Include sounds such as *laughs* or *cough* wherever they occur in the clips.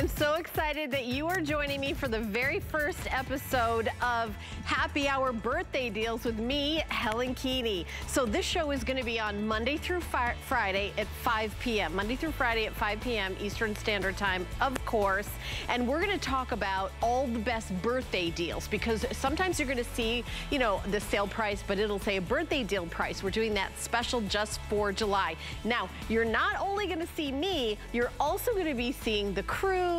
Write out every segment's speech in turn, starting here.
am so excited that you are joining me for the very first episode of Happy Hour Birthday Deals with me, Helen Keaney. So this show is gonna be on Monday through Friday at 5 p.m. Monday through Friday at 5 p.m. Eastern Standard Time, of course. And we're gonna talk about all the best birthday deals because sometimes you're gonna see, you know, the sale price, but it'll say a birthday deal price. We're doing that special just for July. Now, you're not only gonna see me, you're also gonna be seeing the crew,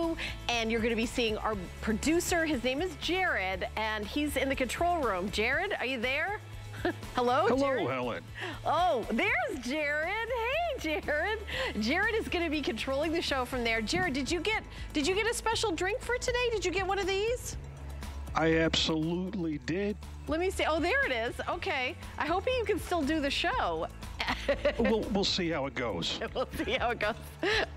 and you're gonna be seeing our producer. His name is Jared, and he's in the control room. Jared, are you there? *laughs* Hello, Hello, Jared? Helen. Oh, there's Jared. Hey, Jared. Jared is going to be controlling the show from there. Jared, did you get did you get a special drink for today? Did you get one of these? I absolutely did. Let me see. Oh, there it is. Okay. I hope you can still do the show. *laughs* we'll, we'll see how it goes. *laughs* we'll see how it goes.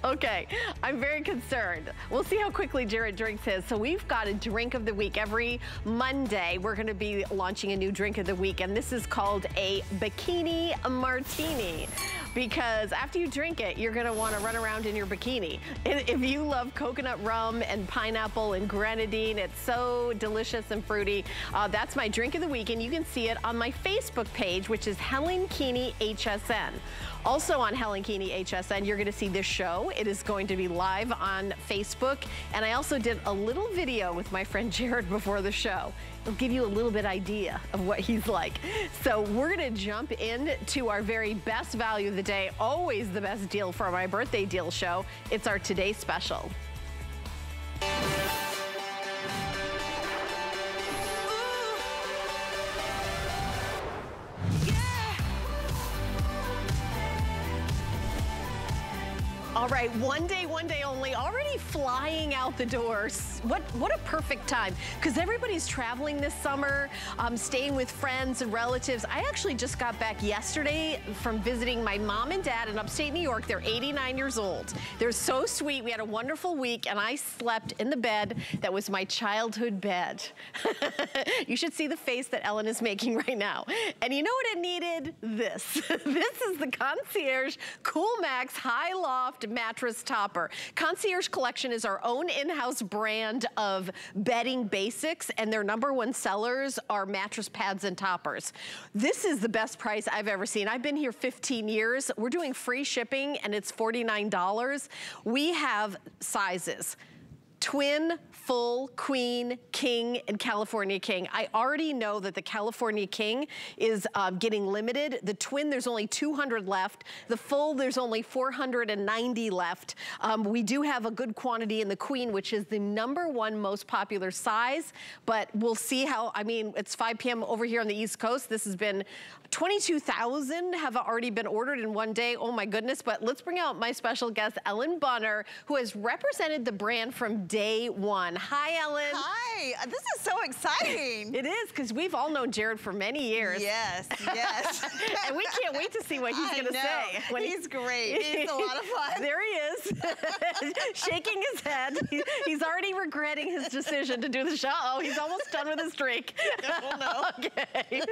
Okay, I'm very concerned. We'll see how quickly Jared drinks his. So we've got a drink of the week. Every Monday, we're gonna be launching a new drink of the week, and this is called a Bikini Martini because after you drink it, you're gonna wanna run around in your bikini. If you love coconut rum and pineapple and grenadine, it's so delicious and fruity. Uh, that's my drink of the week, and you can see it on my Facebook page, which is Helen Keaney HSN. Also on Helen Keaney HSN, you're gonna see this show. It is going to be live on Facebook. And I also did a little video with my friend Jared before the show. It'll give you a little bit idea of what he's like. So we're gonna jump into our very best value of the day, always the best deal for my birthday deal show. It's our Today Special. All right, one day, one day only, already flying out the doors. What, what a perfect time, because everybody's traveling this summer, um, staying with friends and relatives. I actually just got back yesterday from visiting my mom and dad in upstate New York. They're 89 years old. They're so sweet. We had a wonderful week, and I slept in the bed that was my childhood bed. *laughs* you should see the face that Ellen is making right now. And you know what it needed? This. *laughs* this is the Concierge Cool Max High Loft mattress topper. Concierge Collection is our own in-house brand of bedding basics and their number one sellers are mattress pads and toppers. This is the best price I've ever seen. I've been here 15 years. We're doing free shipping and it's $49. We have sizes twin, full, queen, king, and California king. I already know that the California king is uh, getting limited. The twin, there's only 200 left. The full, there's only 490 left. Um, we do have a good quantity in the queen, which is the number one most popular size, but we'll see how, I mean, it's 5 p.m. over here on the East Coast. This has been 22,000 have already been ordered in one day. Oh my goodness. But let's bring out my special guest, Ellen Bunner, who has represented the brand from day one. Hi, Ellen. Hi. Uh, this is so exciting. *laughs* it is, because we've all known Jared for many years. Yes, yes. *laughs* and we can't wait to see what he's going to say. When he's he, great. He's a *laughs* lot of fun. There he is, shaking his head. He's already regretting his decision to do the show. Oh, he's almost done with his drink. Oh, no. okay.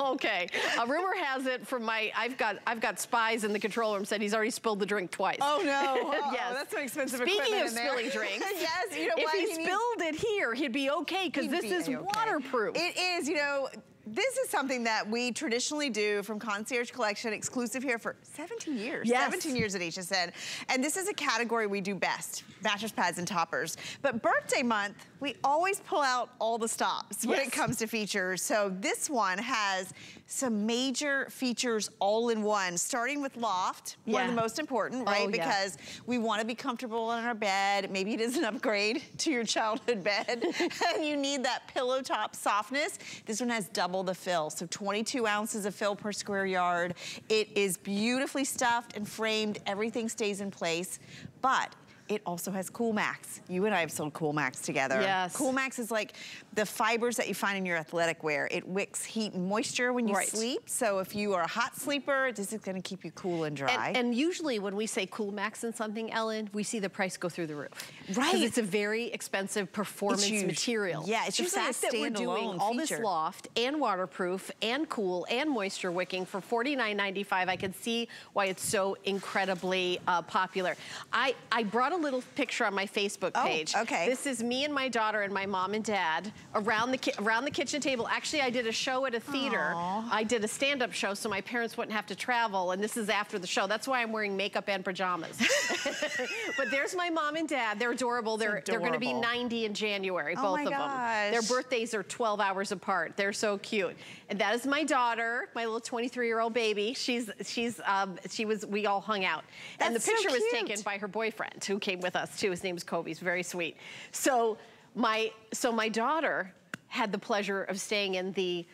okay. Okay. A rumor has it from my, I've got I've got spies in the control room said he's already spilled the drink twice. Oh no. *laughs* -oh. yes. That's some expensive Speaking of spilling *laughs* drinks. yes, you know If what? he, he spilled needs... it here, he'd be okay because this be is okay. waterproof. It is, you know, this is something that we traditionally do from Concierge Collection, exclusive here for 17 years. Yes. 17 years at HSN. And this is a category we do best, mattress pads and toppers. But birthday month, we always pull out all the stops when yes. it comes to features. So this one has some major features all in one, starting with loft, yeah. one of the most important, oh, right? Oh, because yeah. we want to be comfortable in our bed. Maybe it is an upgrade *laughs* to your childhood bed *laughs* and you need that pillow top softness. This one has double the fill, so 22 ounces of fill per square yard. It is beautifully stuffed and framed. Everything stays in place, but it also has Cool Max. You and I have sold Cool Max together. Yes. Cool Max is like the fibers that you find in your athletic wear. It wicks heat and moisture when you right. sleep. So if you are a hot sleeper, this is gonna keep you cool and dry. And, and usually when we say Cool Max in something, Ellen, we see the price go through the roof. Right. Because it's a very expensive performance material. Yeah, it's the usually fact a that we're doing feature. all this loft and waterproof and cool and moisture wicking for $49.95, I can see why it's so incredibly uh, popular. I, I brought got a little picture on my Facebook Oh, page. okay. This is me and my daughter and my mom and dad around the ki- around the kitchen table. Actually, I did a show at a theater. Aw. I did a stand-up show so my parents wouldn't have to travel, and this is after the show. That's why I'm wearing makeup and pajamas. *laughs* but there's my mom and dad. They're adorable. They're they're going to be 90 in January, Oh both of them. Their birthdays are 12 hours apart. They're so cute. And that is my daughter, my little 23-year-old baby. She's she's um, she was we all hung out. and the That's so picture was taken by her boyfriend who came with us too. His name name's Kobe. He's very sweet. So my so my daughter had the pleasure of staying in the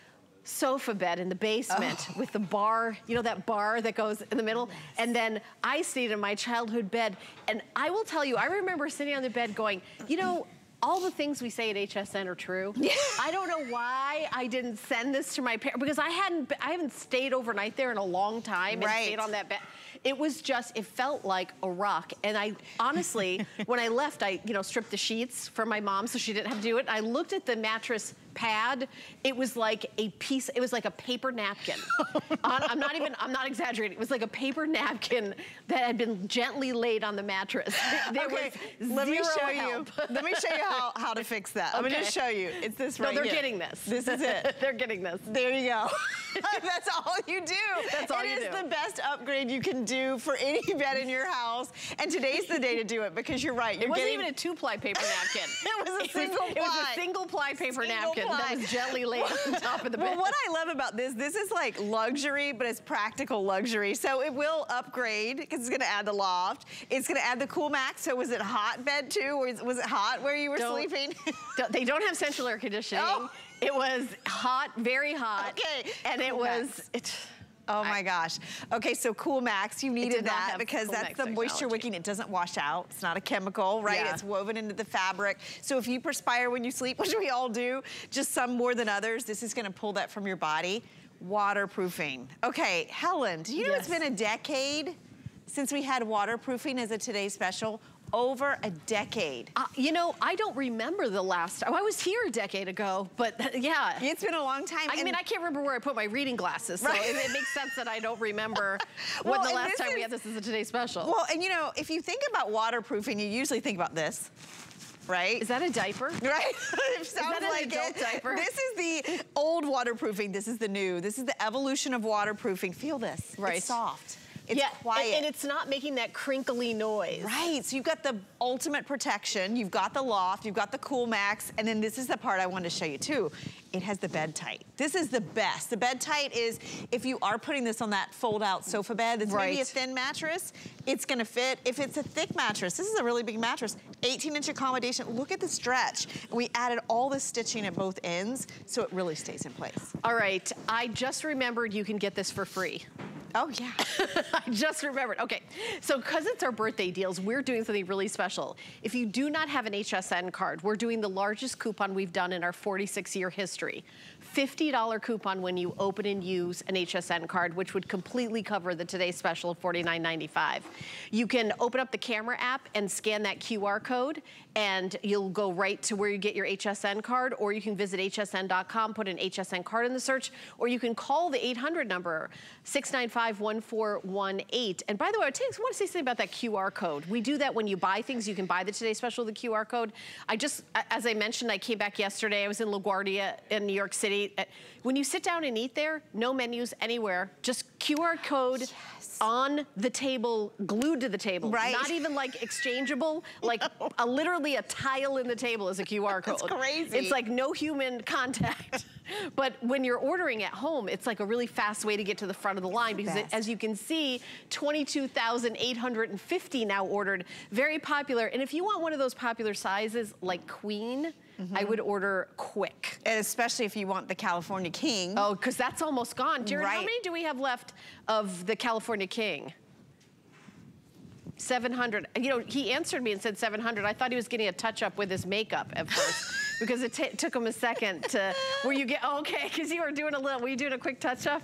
sofa bed in the basement with the bar, you know that bar that goes in the middle? And then I stayed in my childhood bed. And I will tell you, I remember sitting on the bed going, you know, all the things we say at HSN are true. Yeah. I don't know why I didn't send this to my parents because I hadn't, I haven't stayed overnight there in a long time and Right. stayed on that bed. It was just, it felt like a rock. And I honestly, *laughs* when I left, I, you know, stripped the sheets for my mom so she didn't have to do it. I looked at the mattress pad. It was like a piece, it was like a paper napkin. *laughs* On- I'm not even, I'm not exaggerating. It was like a paper napkin that had been gently laid on the mattress. There okay, was let me show help. you. Let me show you how, *laughs* how to fix that. I'm gonna just show you. It's this right No, they're here. getting this. This is it. *laughs* they're getting this. There you go. That's all you do. That's all It you is do. the best upgrade you can do for any bed in your house. And today's the day to do it because you're right. You're It wasn't getting, even a two-ply paper napkin. It was a single It was ply. a single-ply paper Single napkin. That was laid on top of the bed. Well, what I love about this, this is like luxury, but it's practical luxury. So it will upgrade because it's gonna add the loft. It's gonna add the Cool Max. So was it hot bed too? Or was- was it hot where you were Don't- sleeping? *laughs* Don't- they don't have central air conditioning. Oh. It was hot, very hot. Okay, And it Cool was, it, Oh my gosh. Okay, so Cool Max, you needed that because Cool that's Max the moisture wicking. It doesn't wash out. It's not a chemical, right? Yeah. It's woven into the fabric. So if you perspire when you sleep, *laughs* which we all do, just some more than others, this is gonna pull that from your body. Waterproofing. Okay, Helen, do you know it's been a decade since we had waterproofing as a Today Special? Over a decade. uh, you know, I don't remember the last, oh, I was here a decade ago, but yeah. It's been a long time. I mean, I can't remember where I put my reading glasses, so Right. it, it makes sense that I don't remember *laughs* Well, when the last time we had this as a Today Special. Well, and you know, if you think about waterproofing, you usually think about this, right? Is that a diaper? *laughs* Right? it sounds that an like adult it. diaper? This is the old waterproofing. This is the new. This is the evolution of waterproofing. Feel this. Right. It's soft. It's yeah, quiet. And, and it's not making that crinkly noise. Right, so you've got the ultimate protection, you've got the loft, you've got the Cool Max, and then this is the part I wanted to show you too. It has the bed tight. This is the best. The bed tight is if you are putting this on that fold out sofa bed that's maybe a thin mattress, it's gonna fit. If it's a thick mattress, this is a really big mattress, 18 inch accommodation, look at the stretch. We added all the stitching at both ends, so it really stays in place. All right, I just remembered you can get this for free. Oh yeah. *laughs* I just remembered. Okay, so because it's our birthday deals, we're doing something really special. If you do not have an HSN card, we're doing the largest coupon we've done in our 46-year history. $50 coupon when you open and use an HSN card, which would completely cover the today's special of $49.95. You can open up the camera app and scan that QR code, and you'll go right to where you get your HSN card, or you can visit hsn.com, put an HSN card in the search, or you can call the 800 number, 695-1418. And by the way, I want to say something about that QR code. We do that when you buy things. You can buy the Today Special, the QR code. I just, as I mentioned, I came back yesterday. I was in LaGuardia in New York City. Uh, When you sit down and eat there, no menus anywhere, just QR code on the table, glued to the table. Right. Not even like exchangeable, like *laughs* a, literally a tile in the table is a QR code. That's crazy. It's like no human contact. *laughs* But when you're ordering at home, it's like a really fast way to get to the front of the line because it, as you can see, 22,850 now ordered. Very popular. And if you want one of those popular sizes like Queen, I mm-hmm. would order quick. And especially if you want the California King. Oh, because that's almost gone. How Right. many do we have left of the California King? 700. You know, he answered me and said 700. I thought he was getting a touch up with his makeup at first *laughs* because it ta- took him a second to, where you get, oh, okay, because you were doing a little, were you doing a quick touch up?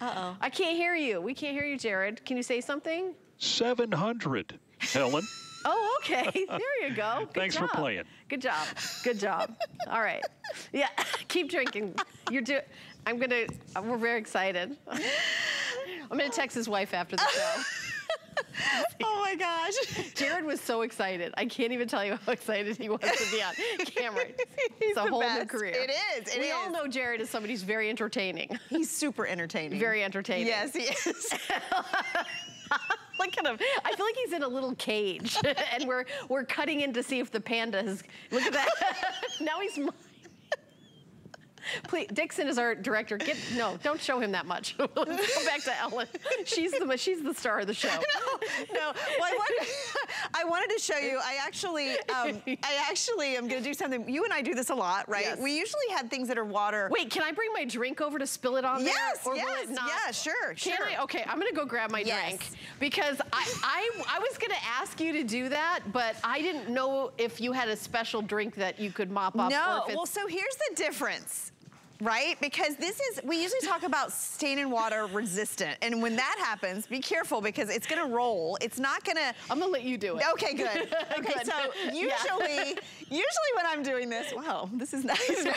Uh-oh. I can't hear you. We can't hear you, Jared. Can you say something? 700, Helen. *laughs* Oh, okay. There you go. Good Thanks for playing. Good job. Good job. All right. Yeah, *laughs* keep drinking. You're doing, I'm gonna, we're very excited. I'm gonna text his wife after the show. Oh my gosh. Jared was so excited. I can't even tell you how excited he was to be on *laughs* camera. It's a whole best. new career. It is, it we all know Jared is somebody who's very entertaining. He's super entertaining. Very entertaining. Yes, he is. *laughs* Look at him. I feel like he's in a little cage, *laughs* and we're we're cutting in to see if the panda has. Look at that. now he's. Please, Dixon is our director. Get no, don't show him that much. Let's *laughs* go back to Ellen. She's the she's the star of the show. *laughs* no, no. well, I, wanted, I wanted to show you. I actually, um, I actually am going to do something. You and I do this a lot, right? Yes. We usually have things that are water. Wait, can I bring my drink over to spill it on Yes, there? Or will yes, it not? yeah, sure, Can sure. I? Okay, I'm gonna go grab my Yes. drink because I, I I was gonna ask you to do that, but I didn't know if you had a special drink that you could mop up. or No, well, so here's the difference. Right? Because this is, we usually talk about stain and water resistant. And when that happens, be careful because it's gonna roll. It's not gonna, I'm gonna let you do it. Okay, good. *laughs* Okay, Good. so Yeah. usually, usually when I'm doing this, wow, this is nice. *laughs* no,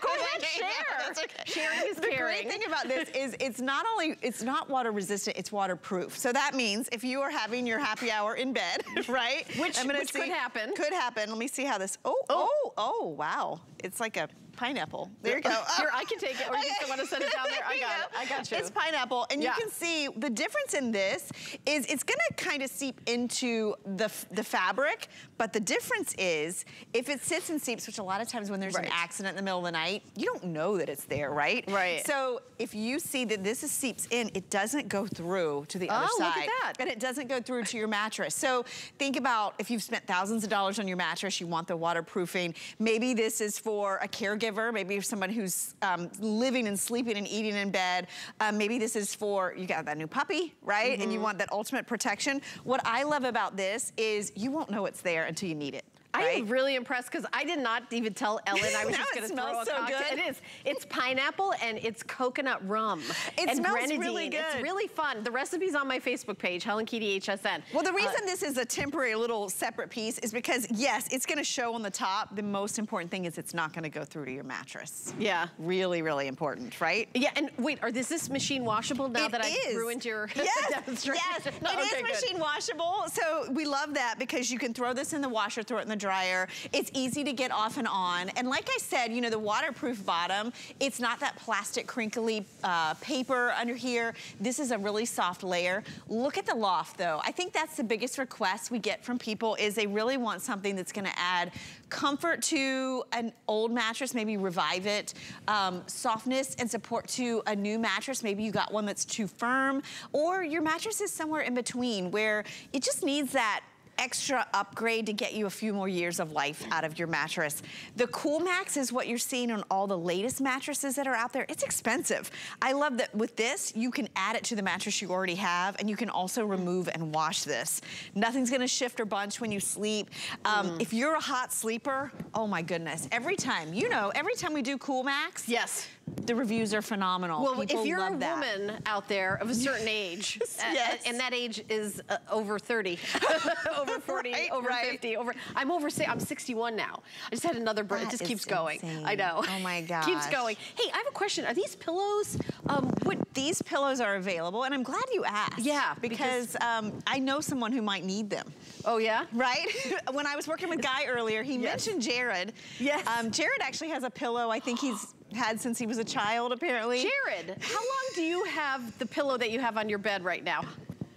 go ahead, *laughs* share. That's okay. Sharing is the caring. great thing about this is it's not only, it's not water resistant, it's waterproof. So that means if you are having your happy hour in bed, right? Which- which could happen. Could happen. Let me see how this, oh, oh, oh, oh wow. It's like a pineapple. There you go. Here, I can take it, or you just want to set it down there. I *laughs* you got it. I got you. It's pineapple, and Yeah. you can see the difference in this is it's gonna kind of seep into the, the fabric, but the difference is if it sits and seeps, which a lot of times when there's Right. an accident in the middle of the night, you don't know that it's there, right? Right. So if you see that this is seeps in, it doesn't go through to the oh, other side. Oh, look at that. And it doesn't go through to your mattress. So think about if you've spent thousands of dollars on your mattress, you want the waterproofing. Maybe this is for a caregiver. Maybe for someone who's um, living and sleeping and eating in bed. Um, maybe this is for, you got that new puppy, right? And you Mm-hmm. want that ultimate protection. What I love about this is you won't know it's there until you need it. I right? am really impressed because I did not even tell *laughs* Ellen I was just going to throw a so cocktail. good. It is. It's pineapple and it's coconut rum. It and smells grenadine. really good. It's really fun. The recipe's on my Facebook page, Helen Keaney HSN. Well, the Uh, reason this is a temporary little separate piece is because, yes, it's gonna show on the top. The most important thing is it's not gonna go through to your mattress. yeah. Really, really important, right? Yeah, and wait, are this this machine washable now It that is. I've ruined your *laughs* yes, demonstration? Yes, *laughs* No, it is okay, good. machine washable. So we love that because you can throw this in the washer, throw it in the dryer. It's easy to get off and on. And like I said, you know, the waterproof bottom, it's not that plastic crinkly uh, paper under here. This is a really soft layer. Look at the loft though. I think that's the biggest request we get from people is they really want something that's gonna add comfort to an old mattress, maybe revive it, um, softness and support to a new mattress. Maybe you got one that's too firm, or your mattress is somewhere in between where it just needs that extra upgrade to get you a few more years of life out of your mattress. The Cool Max is what you're seeing on all the latest mattresses that are out there. It's expensive. I love that with this, you can add it to the mattress you already have and you can also remove and wash this. Nothing's gonna shift or bunch when you sleep. Um, If you're a hot sleeper, oh my goodness. Every time, you know, every time we do Cool Max, Yes. The reviews are phenomenal. Well, People if you're a that. woman out there of a certain *laughs* age, Yes. and that age is uh, over 30, *laughs* over *laughs* 40, Right, over right. 50, over, I'm over, I'm 61 now. I just had another birth, it just keeps going. insane. I know. Oh my God. keeps going. Hey, I have a question. Are these pillows, um, what, These pillows are available, and I'm glad you asked. Yeah, because, because- um, I know someone who might need them. oh yeah? Right? when I was working with Guy earlier, he Yes. mentioned Jared. Yes. Um, Jared actually has a pillow I think he's had since he was a child, apparently. Jared, how long do you have the pillow that you have on your bed right now?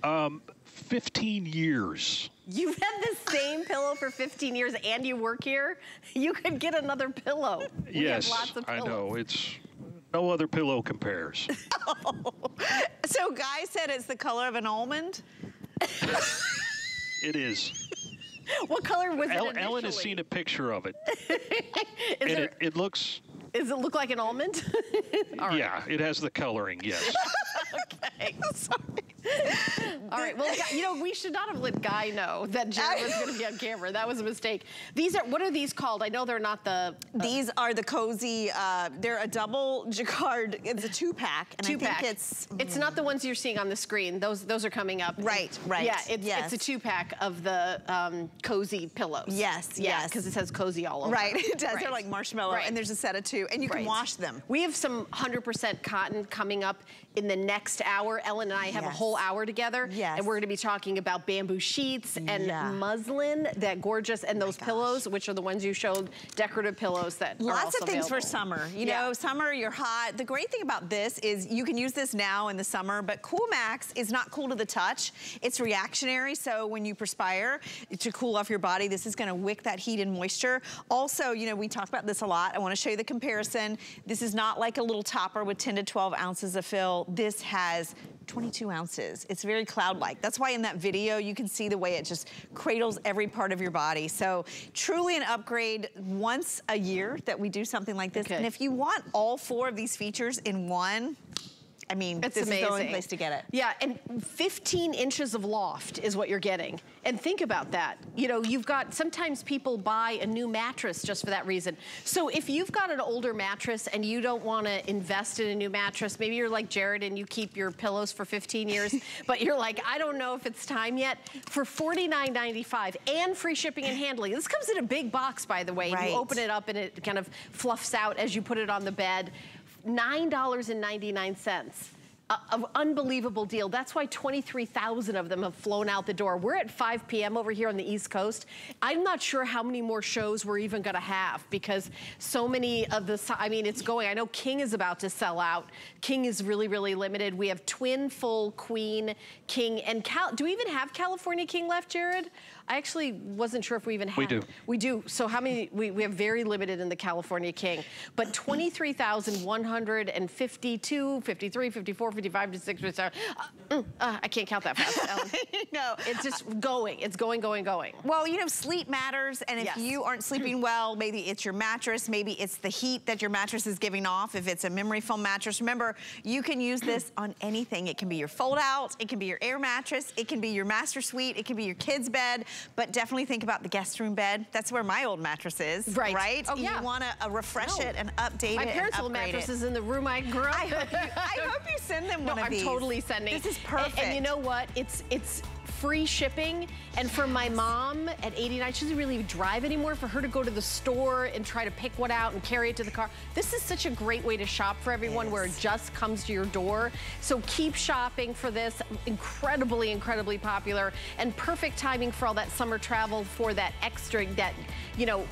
Um, 15 years. You've had the same pillow for 15 years and you work here? You could get another pillow. We yes, have lots of I know. It's no other pillow compares. *laughs* Oh. So Guy said it's the color of an almond. it is. What color was El- it Ellen has seen a picture of it, *laughs* Is, and there, it, it looks. Does it look like an almond? *laughs* All right. Yeah, it has the coloring. Yes. *laughs* Okay. sorry. All right. Well, you know, we should not have let Guy know that Jared was going to be on camera. That was a mistake. These are what are these called? I know they're not the These are the cozy, uh, they're a double jacquard, it's a two pack. And two-pack. it's, it's not the ones you're seeing on the screen. Those those are coming up. Right, right, Yeah, it's, yes. it's a two pack of the um, cozy pillows. Yes, yeah, yes. because it says cozy all over. right, *laughs* it does, Right. they're like marshmallow, Right. and there's a set of two, and you can wash them. We have some 100% cotton coming up in the next hour. Ellen and I have a whole hour together. Yes. And we're gonna be talking about bamboo sheets and Yeah. muslin, that gorgeous, and oh those gosh. pillows, which are the ones you showed, decorative pillows that are Lots of things for summer. You Yeah. know, summer, you're hot. The great thing about this is you can use this now in the summer, but Cool Max is not cool to the touch. It's reactionary, so when you perspire to cool off your body, this is gonna wick that heat and moisture. Also, you know, we talk about this a lot. I wanna show you the comparison. This is not like a little topper with 10 to 12 ounces of fill. This has 22 ounces. It's very cloud-like. That's why in that video, you can see the way it just cradles every part of your body. So truly an upgrade once a year that we do something like this. Okay. And if you want all four of these features in one, I mean, It's this amazing. is the only place to get it. Yeah, and 15 inches of loft is what you're getting. And think about that. You know, you've got, sometimes people buy a new mattress just for that reason. So if you've got an older mattress and you don't want to invest in a new mattress, maybe you're like Jared and you keep your pillows for 15 years, *laughs* but you're like, I don't know if it's time yet. For $49.95 and free shipping and handling. This comes in a big box, by the way. Right. You open it up and it kind of fluffs out as you put it on the bed. $9.99. A- An unbelievable deal. That's why 23,000 of them have flown out the door. We're at 5 p.m. over here on the East Coast. I'm not sure how many more shows we're even going to have because so many of the, I mean, it's going. I know King is about to sell out. King is really, really limited. We have twin, full, queen, king, and Cal. Do we even have California King left, Jared? I actually wasn't sure if we even had. We do. We do. So how many? We, we have very limited in the California King, but 23,152, 53, 54, 55, 56, 57. Uh, mm, uh, I can't count that fast, Ellen. *laughs* no. It's just going. It's going, going, going. Well, you know, sleep matters, and if Yes. you aren't sleeping well, maybe it's your mattress, maybe it's the heat that your mattress is giving off. If it's a memory foam mattress, remember, you can use this on anything. It can be your fold out, it can be your air mattress, it can be your master suite, it can be your kid's bed, but definitely think about the guest room bed. That's where my old mattress is, Right. right? Oh, yeah. You want to uh, refresh No. it and update My it parents' and old mattress is in the room I grew up I hope, you, I hope you send them No, one of I'm these. totally sending. This is And- perfect. And, you know what? It's it's free shipping. And for my mom at 89, she doesn't really drive anymore. For her to go to the store and try to pick one out and carry it to the car, this is such a great way to shop for everyone where it just comes to your door. So keep shopping for this. Incredibly, incredibly popular and perfect timing for all that summer travel for that extra, that, you know,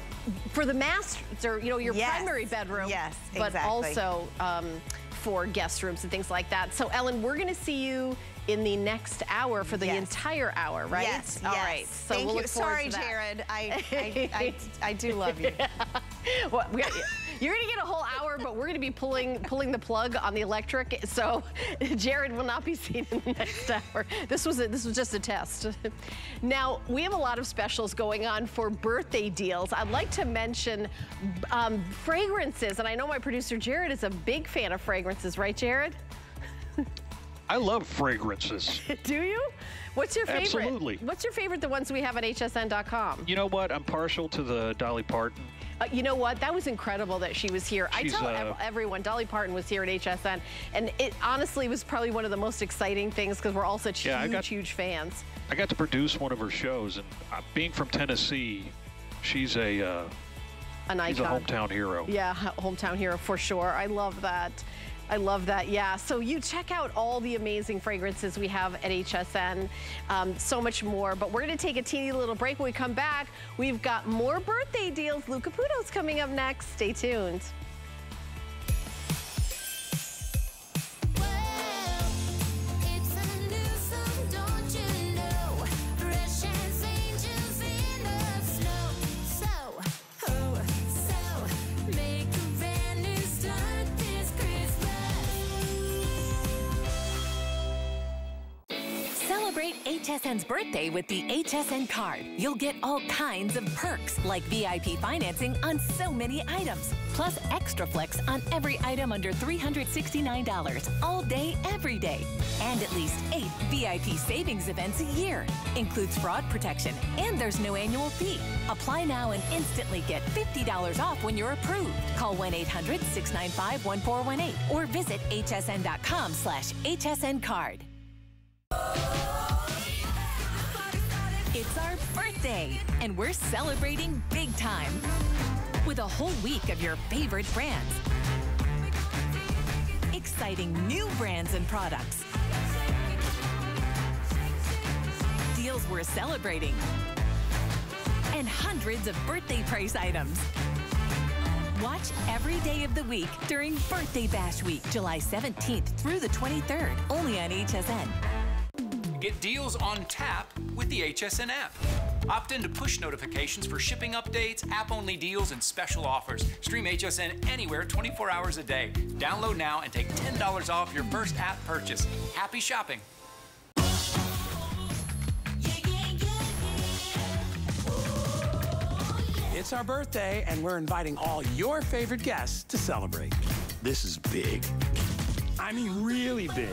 for the master, you know, your Yes. primary bedroom. Yes, But exactly. also um, for guest rooms and things like that. So Ellen, we're gonna see you in the next hour for the Yes. entire hour, right? Yes, All yes. right. So Thank we'll you. Sorry, to that. Jared. I, I, *laughs* I, I do love you. *laughs* Well, we got, you're gonna get a whole hour, but we're gonna be pulling pulling the plug on the electric. So *laughs* Jared will not be seen in the next hour. This was a, this was just a test. Now we have a lot of specials going on for birthday deals. I'd like to mention um, fragrances, and I know my producer Jared is a big fan of fragrances, right, Jared? I love fragrances. *laughs* Do you? What's your favorite? Absolutely. What's your favorite? The ones we have at HSN.com. You know what? I'm partial to the Dolly Parton. Uh, you know what? That was incredible that she was here. She's, I tell uh, everyone, Dolly Parton was here at HSN, and it honestly was probably one of the most exciting things because we're all such Yeah, huge, got- huge fans. I got to produce one of her shows, and uh, being from Tennessee, she's a uh, An she's a icon. hometown hero. Yeah, hometown hero for sure. I love that. I love that. Yeah. So you check out all the amazing fragrances we have at HSN. Um, so much more. But we're going to take a teeny little break. When we come back, we've got more birthday deals. Lou Caputo's coming up next. Stay tuned. With the HSN card. You'll get all kinds of perks like VIP financing on so many items, plus extra flex on every item under $369 all day, every day. And at least eight VIP savings events a year. Includes fraud protection, and there's no annual fee. Apply now and instantly get $50 off when you're approved. Call 1-800-695-1418 or visit hsn.com slash hsn card. It's our birthday, and we're celebrating big time with a whole week of your favorite brands. exciting new brands and products. Deals worth celebrating. And hundreds of birthday price items. Watch every day of the week during Birthday Bash Week, July 17th through the 23rd, only on HSN. Get deals on tap with the HSN app. Opt in to push notifications for shipping updates, app only deals, and special offers. Stream HSN anywhere 24 hours a day. Download now and take $10 off your first app purchase. Happy shopping. It's our birthday, and we're inviting all your favorite guests to celebrate. This is big. I mean, really big.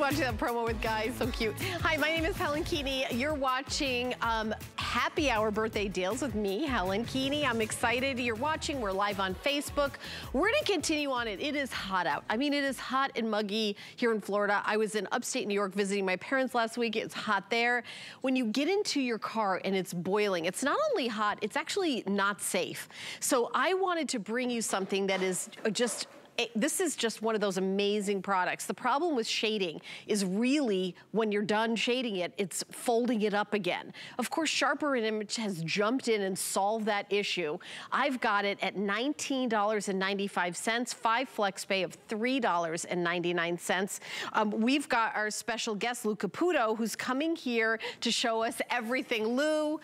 Watching that promo with guys, so cute. Hi, my name is Helen Keaney. You're watching um, Happy Hour Birthday Deals with me, Helen Keaney. I'm excited you're watching. We're live on Facebook. We're gonna continue on it. It is hot out. I mean, it is hot and muggy here in Florida. I was in upstate New York visiting my parents last week. It's hot there. When you get into your car and it's boiling, it's not only hot, it's actually not safe. So I wanted to bring you something that is just it- this is just one of those amazing products. The problem with shading is really when you're done shading it, it's folding it up again. Of course, Sharper Image has jumped in and solved that issue. I've got it at $19.95, five flex pay of $3.99. Um, we've got our special guest, Lou Caputo, who's coming here to show us everything. Lou,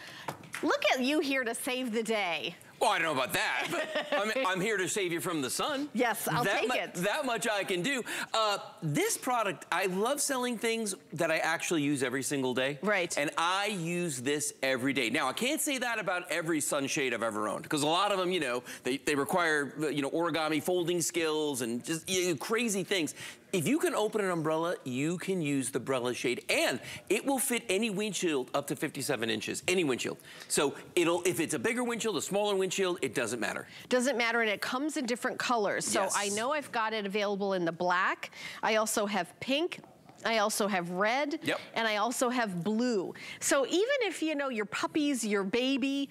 look at you here to save the day. Well, I don't know about that, but I'm, I'm here to save you from the sun. *laughs* Yes, I'll that take it. That much I can do. Uh, this product, I love selling things that I actually use every single day. Right. And I use this every day. Now, I can't say that about every sunshade I've ever owned, because a lot of them, you know, they, they require, you know, origami folding skills and just you know, crazy things. If you can open an umbrella, you can use the umbrella shade, and it will fit any windshield up to 57 inches, any windshield. So it'll, if it's a bigger windshield, a smaller windshield, it doesn't matter. Doesn't matter, and it comes in different colors. So Yes. I know I've got it available in the black. I also have pink. I also have red, Yep. and I also have blue. So even if you know your puppies, your baby,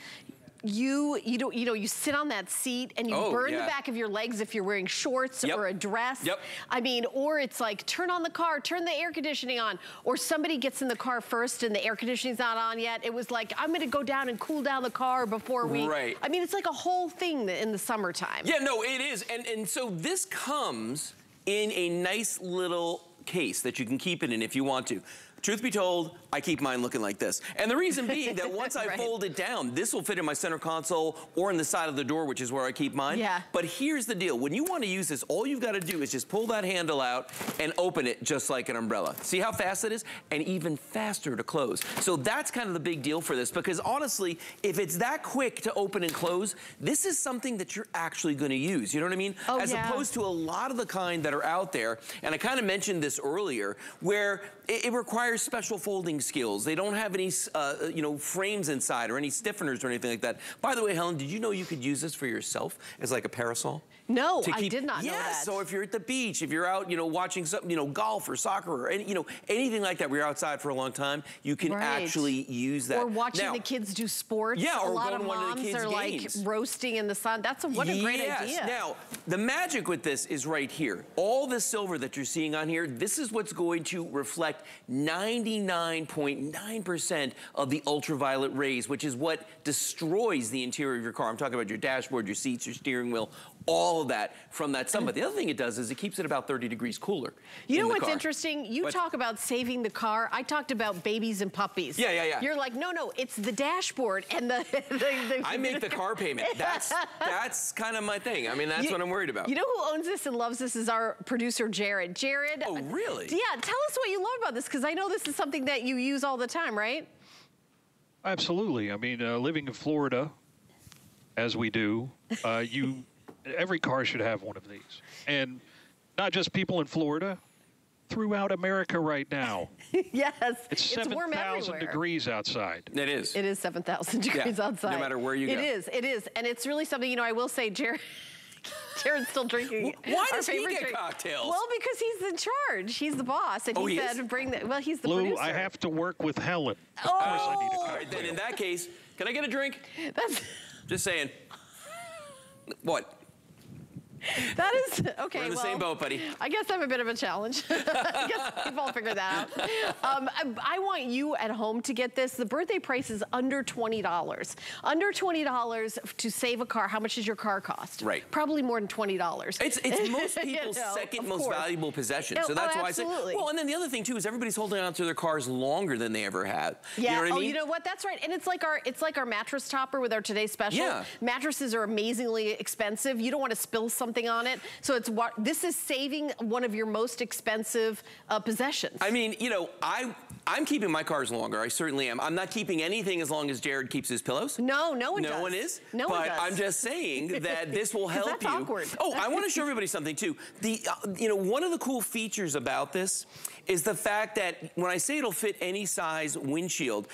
you you don't you know you sit on that seat and you Oh, burn the back of your legs if you're wearing shorts Yep. or a dress. Yep. I mean, or it's like turn on the car, turn the air conditioning on, or somebody gets in the car first and the air conditioning's not on yet. It was like I'm going to go down and cool down the car before we. Right. I mean, it's like a whole thing in the summertime. Yeah, no, it is. And, and so this comes in a nice little case that you can keep it in if you want to. Truth be told, I keep mine looking like this. And the reason being that *laughs* once I Right. fold it down, this will fit in my center console or in the side of the door, which is where I keep mine. Yeah. But here's the deal. When you want to use this, all you've got to do is just pull that handle out and open it just like an umbrella. See how fast it is? And even faster to close. So that's kind of the big deal for this because honestly, if it's that quick to open and close, this is something that you're actually going to use. You know what I mean? Oh, As yeah. opposed to a lot of the kind that are out there, and I kind of mentioned this earlier, where it, it requires special folding skills. They don't have any, uh, you know, frames inside or any stiffeners or anything like that. By the way, Helen, did you know you could use this for yourself as like a parasol? No, To I did not know yes, that. so if you're at the beach, if you're out, you know, watching something, you know, golf or soccer or any, you know, anything like that, where you're outside for a long time, you can Right. actually use that. Or watching Now- the kids do sports. Yeah, a or lot going of one of the kids' are games. like roasting in the sun. That's a, what a great yes. idea. Now, the magic with this is right here. All the silver that you're seeing on here, this is what's going to reflect 99.9% of the ultraviolet rays, which is what destroys the interior of your car. I'm talking about your dashboard, your seats, your steering wheel, all of that from that sun. But the other thing it does is it keeps it about 30 degrees cooler. You know what's car. interesting? You What? talk about saving the car. I talked about babies and puppies. Yeah, yeah, yeah. You're like, no, no, it's the dashboard and the. *laughs* the, the I make the car payment. That's *laughs* that's kind of my thing. I mean, that's You- what I'm worried about. You know who owns this and loves this is our producer Jared. Jared. Oh, really? Yeah. Tell us what you love about this because I know this is something that you use all the time, right? Absolutely. I mean, uh, living in Florida, as we do, uh, you every car should have one of these, and not just people in Florida, throughout America right now. *laughs* yes. It's seven warm thousand everywhere. degrees outside. It is. It is 7,000 degrees no outside. No matter where you It go. is, it is. And it's really something, you know, I will say, Jared. *laughs* Jared's still drinking. Why does he get drink. cocktails? Well, because he's in charge. He's the boss, and Oh, he he said, is? "Bring the." Well, he's the Lou, producer. I have to work with Helen. Oh! Of Oh. course, I need a All right, then in that case, can I get a drink? That's. Just saying. What? *laughs* That is, okay, We're in the well, same boat, buddy. I guess I'm a bit of a challenge. *laughs* I guess we've all figured that out. Um, I, I want you at home to get this. The birthday price is under $20. Under $20 to save a car. How much does your car cost? Right. Probably more than $20. It's, it's *laughs* most You people's know, second most course. valuable possession. Oh, So that's oh, why I say. Well, and then the other thing too is everybody's holding on to their cars longer than they ever have. Yeah. You know what I oh, mean? you know what? That's right. And it's like our it's like our mattress topper with our today's special. Yeah. Mattresses are amazingly expensive. You don't want to spill something on it. So it's what this is saving one of your most expensive uh, possessions. I mean, you know, I I'm keeping my cars longer. I certainly am. I'm not keeping anything as long as Jared keeps his pillows. no, no one no does. one is. No but one does. I'm just saying *laughs* that this will help that's you. awkward. Oh, I want to *laughs* show everybody something too. The uh, you know one of the cool features about this is the fact that when I say it'll fit any size windshield.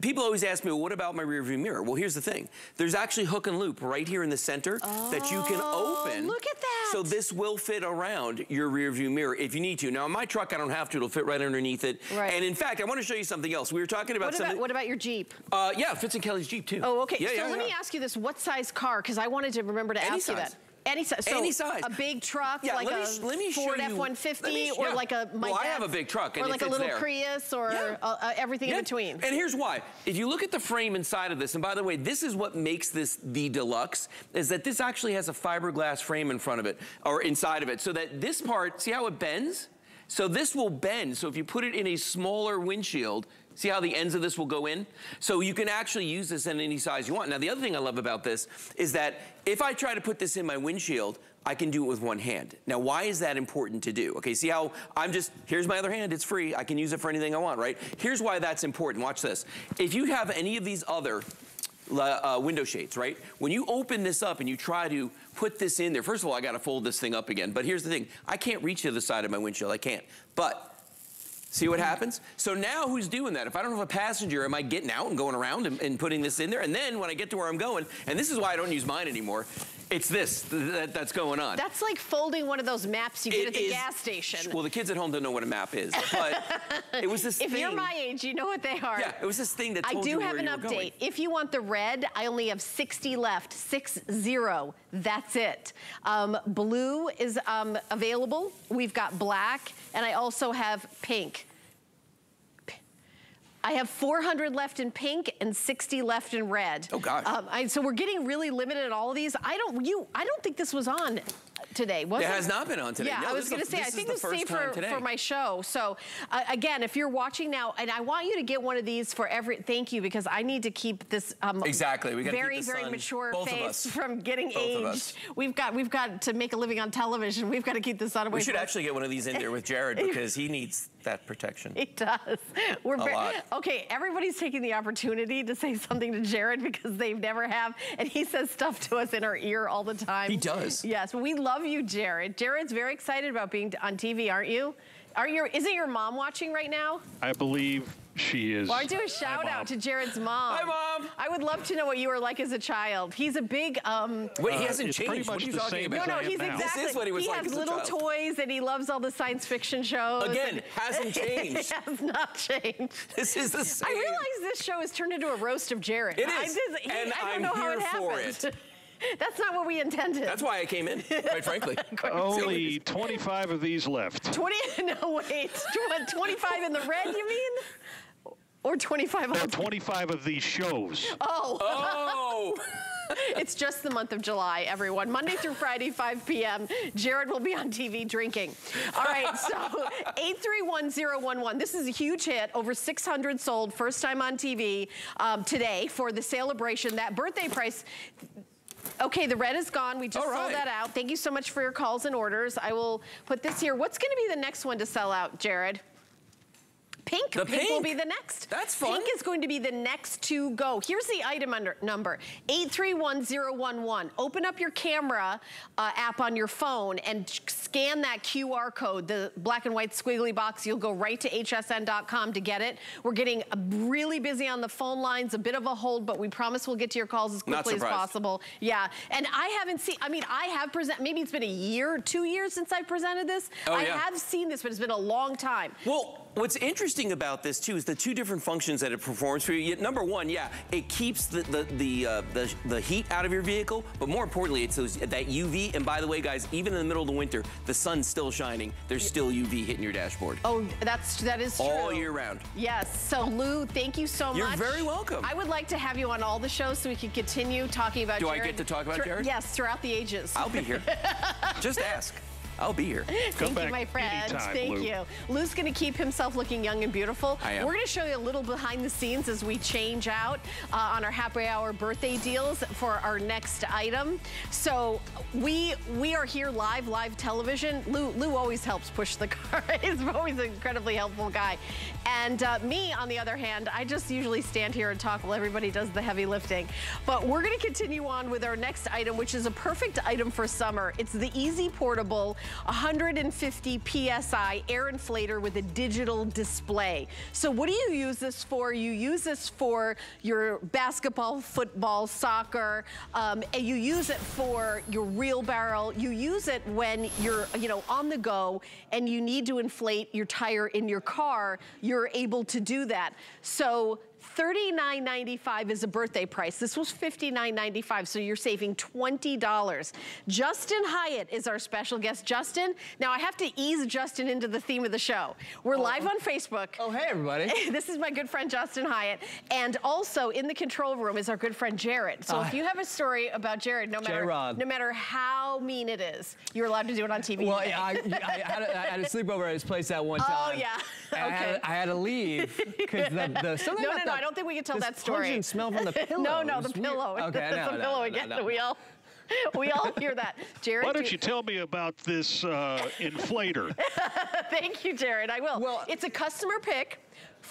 People always ask me, well, what about my rear view mirror? Well, here's the thing. There's actually hook and loop right here in the center that you can Oh, open. look at that. So this will fit around your rear view mirror if you need to. Now, in my truck, I don't have to. It'll fit right underneath it. Right. And in fact, I want to show you something else. We were talking about what something. about what about your Jeep? uh, yeah, it fits in Kelly's Jeep too. Oh, okay. Yeah, so yeah, let me ask you this: What size car? Because I wanted to remember to Any ask you size. that. Any size. So Any size. A big truck, Yeah, like let me a let me Ford F-150, me or yeah. like a my Well, I have a big truck, or like a little there. Prius, or Yeah. uh, uh, everything in between. And here's why. If you look at the frame inside of this, and by the way, this is what makes this the deluxe, is that this actually has a fiberglass frame in front of it, or inside of it, so that this part, see how it bends? So this will bend. So if you put it in a smaller windshield, see how the ends of this will go in? So you can actually use this in any size you want. Now, the other thing I love about this is that if I try to put this in my windshield, I can do it with one hand. Now, why is that important to do? Okay, see how I'm just, here's my other hand, it's free. I can use it for anything I want, right? Here's why that's important. Watch this. If you have any of these other uh, window shades, right? When you open this up and you try to put this in there, first of all, I gotta fold this thing up again. But here's the thing, I can't reach to the side of my windshield, I can't. But See what happens? So now who's doing that? If I don't have a passenger, am I getting out and going around and, and putting this in there? And then when I get to where I'm going, and this is why I don't use mine anymore, it's this that, that's going on. That's like folding one of those maps you get It at the is- gas station. Well, the kids at home don't know what a map is, *laughs* but it was this if thing. you're my age, you know what they are. yeah, it was this thing that I do have an update. going. If you want the red, I only have 60 left. Six zero. That's it. Um, blue is um, available. We've got black, and I also have pink. I have 400 left in pink and 60 left in red. Oh, gosh. Um, I, so we're getting really limited at all of these. I don't you. I don't think this was on today, was it? It has not been on today. Yeah, No, I was going to say, I think this first saved for, for my show. So uh, again, if you're watching now, and I want you to get one of these for every, thank you, because I need to keep this um, Exactly, we very, very sun- mature both of face us. from getting Both of aged. us. We've got, we've got to make a living on television. We've got to keep this away We should from actually get one of these in there with *laughs* Jared because he needs that protection. He does. *laughs* We're A lot. okay. Everybody's taking the opportunity to say something to Jared because they've never have, and he says stuff to us in our ear all the time. He does. Yes, we love you, Jared. Jared's very excited about being on TV, aren't you? Are your isn't your mom watching right now? I believe she is. Well, do a shout out to Jared's mom. Hi, Mom. I would love to know what you were like as a child. He's a big um, Wait, Uh, he hasn't it's pretty changed. What much are you the talking same about? no, no, he's now. This exactly. is what he was like has as a little child. toys and he loves all the science fiction shows. Again, *laughs* hasn't changed. it has not changed. This is the same. I realize this show has turned into a roast of Jared. It I, is, just- he- and I don't I'm know how here it for happened. *laughs* That's not what we intended. That's why I came in, quite frankly. *laughs* Only 25 of these left. 20, no wait, 25 in the red you mean? Or 25 There are 25 of these shows. Oh, Oh, *laughs* it's just the month of July, everyone. Monday through Friday, 5 p.m. Jared will be on TV drinking. All right, so *laughs* 831011. This is a huge hit. Over 600 sold, first time on TV um, today for the celebration. That birthday price. Okay, the red is gone. We just All sold that out. Thank you so much for your calls and orders. I will put this here. What's going to be the next one to sell out, Jared? Pink. The will pink. be the next. That's fun. Pink is going to be the next to go. Here's the item under, number 831011. Open up your camera uh, app on your phone and scan that QR code, the black and white squiggly box. You'll go right to hsn.com to get it. We're getting uh, really busy on the phone lines, a bit of a hold, but we promise we'll get to your calls as quickly as possible. Yeah, and I haven't seen, I mean, I have present, maybe it's been a year, two years since I presented this. Oh, I yeah. have seen this, but it's been a long time. well, what's interesting about this too is the two different functions that it performs for you. Number one, yeah, it keeps the the the, uh, the the heat out of your vehicle, but more importantly, it's those that UV. And by the way, guys, even in the middle of the winter, the sun's still shining. There's still UV hitting your dashboard. Oh, that's that is true. All year round. Yes. So Lou, thank you so much. You're very welcome. I would like to have you on all the shows so we can continue talking about. Do I Jared get to talk about Jared? Yes, throughout the ages. I'll be here. *laughs* Just ask. I'll be here. *laughs* Thank back you, my friend. anytime, Thank Lou. you. Lou's going to keep himself looking young and beautiful. I am. We're going to show you a little behind the scenes as we change out uh, on our happy hour birthday deals for our next item. So we we are here live, live television. Lou Lou always helps push the *laughs* car. He's always an incredibly helpful guy. And uh, me, on the other hand, I just usually stand here and talk while everybody does the heavy lifting. But we're going to continue on with our next item, which is a perfect item for summer. It's the Easy Portable 150 PSI air inflator with a digital display. So what do you use this for? You use this for your basketball, football, soccer, um, and you use it for your wheelbarrow. You use it when you're, you know, on the go and you need to inflate your tire in your car. You're able to do that. So $39.95 is a birthday price. This was $59.95, so you're saving $20. Justin Hyatt is our special guest. Justin, now I have to ease Justin into the theme of the show. We're oh. live on Facebook. Oh, hey, everybody. *laughs* this is my good friend Justin Hyatt. And also in the control room is our good friend Jared. So if ah. you have a story about Jared, no matter, no matter how mean it is, you're allowed to do it on TV. Well, today. I, I, had a, I had a *laughs* sleepover at his place that one oh, time. Oh, yeah. And I, had, Okay. I had to leave because the, the something *laughs* No, about no, no, don't think we can tell this that story. pungent smell from the pillow. *laughs* no, no, is the weird. pillow. Okay, *laughs* the no, no, pillow no, again. no. We all, we all hear that. Jared, Why do don't you tell me about this uh, *laughs* inflator? Thank you, Jared. I will. Well- it's a customer pick.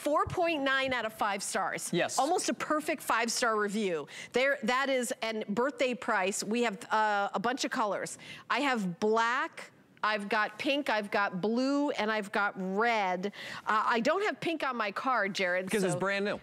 4.9 out of 5 stars. Yes. Almost a perfect 5-star review. There that is and birthday price. We have uh, a bunch of colors. I have black I've got pink, I've got blue, and I've got red. Uh, I don't have pink on my card, Jared. Because it's brand new.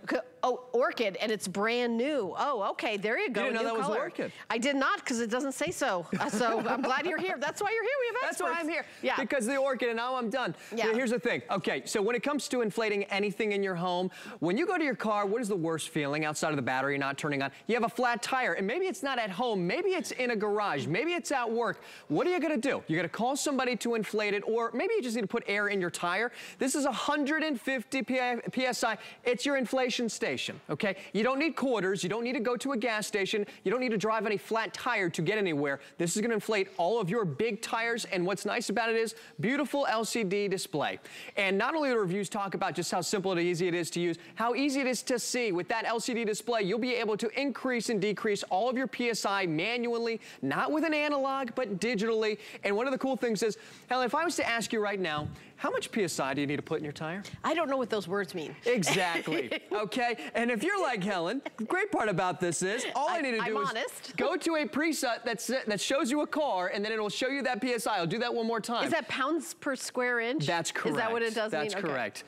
Oh, orchid, and it's brand new. Oh, okay, there you go. didn't know that was orchid. I did not, because it doesn't say so. Uh, so *laughs* I'm glad you're here. That's why you're here. We have That's why experts. I'm here. Yeah. Because the orchid, and now I'm done. Yeah. Here's the thing. Okay, so when it comes to inflating anything in your home, when you go to your car, what is the worst feeling outside of the battery not turning on? You have a flat tire, and maybe it's not at home, maybe it's in a garage, maybe it's at work. What are you gonna do? You're gonna call somebody to inflate it, or maybe you just need to put air in your tire. This is 150 PSI. It's your inflation station, okay? You don't need quarters, you don't need to go to a gas station, you don't need to drive any flat tire to get anywhere. This is gonna inflate all of your big tires, and what's nice about it is beautiful LCD display. And not only do reviews talk about just how simple and easy it is to use, how easy it is to see. With that LCD display, you'll be able to increase and decrease all of your PSI manually, not with an analog, but digitally. And one of the cool things is, Helen, if I was to ask you right now, how much PSI do you need to put in your tire? I don't know what those words mean. Exactly. *laughs* okay. And if you're like Helen, the great part about this is all I, I- need to do I'm is honest. go to a preset that's, that shows you a car, and then it'll show you that PSI. I'll do that one more time. Is that pounds per square inch? That's correct. Is that what it does That's mean? Okay. correct.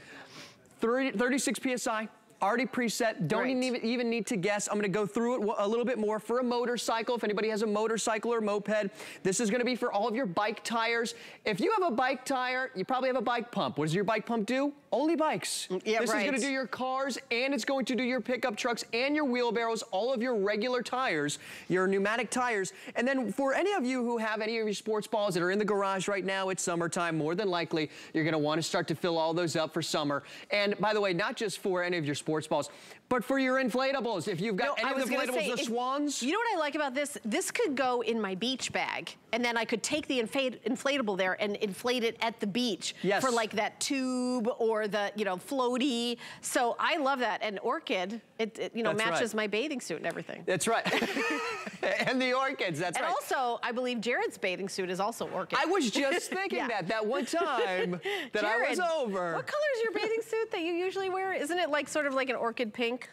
30, 36 PSI. Already preset, don't Right. even, even need to guess. I'm gonna go through it a little bit more for a motorcycle. If anybody has a motorcycle or moped, this is gonna be for all of your bike tires. If you have a bike tire, you probably have a bike pump. What does your bike pump do? Only bikes. Mm, yeah, this is gonna do your cars and it's going to do your pickup trucks and your wheelbarrows, all of your regular tires, your pneumatic tires. And then for any of you who have any of your sports balls that are in the garage right now, it's summertime, more than likely, you're gonna wanna start to fill all those up for summer. And by the way, not just for any of your sports balls, but for your inflatables. If you've got No, any of the inflatables, say, the if- swans. You know what I like about this? This could go in my beach bag, and then I could take the inflatable there and inflate it at the beach Yes. for like that tube or the you know floaty. So I love that. And orchid, it, it, you know That's matches right. my bathing suit and everything. That's right. *laughs* and the orchids, that's and right. also, I believe Jared's bathing suit is also orchid. I was *laughs* just thinking Yeah. that that one time that I was over. What color is your bathing suit that you usually wear? Isn't it like sort of like an orchid pink?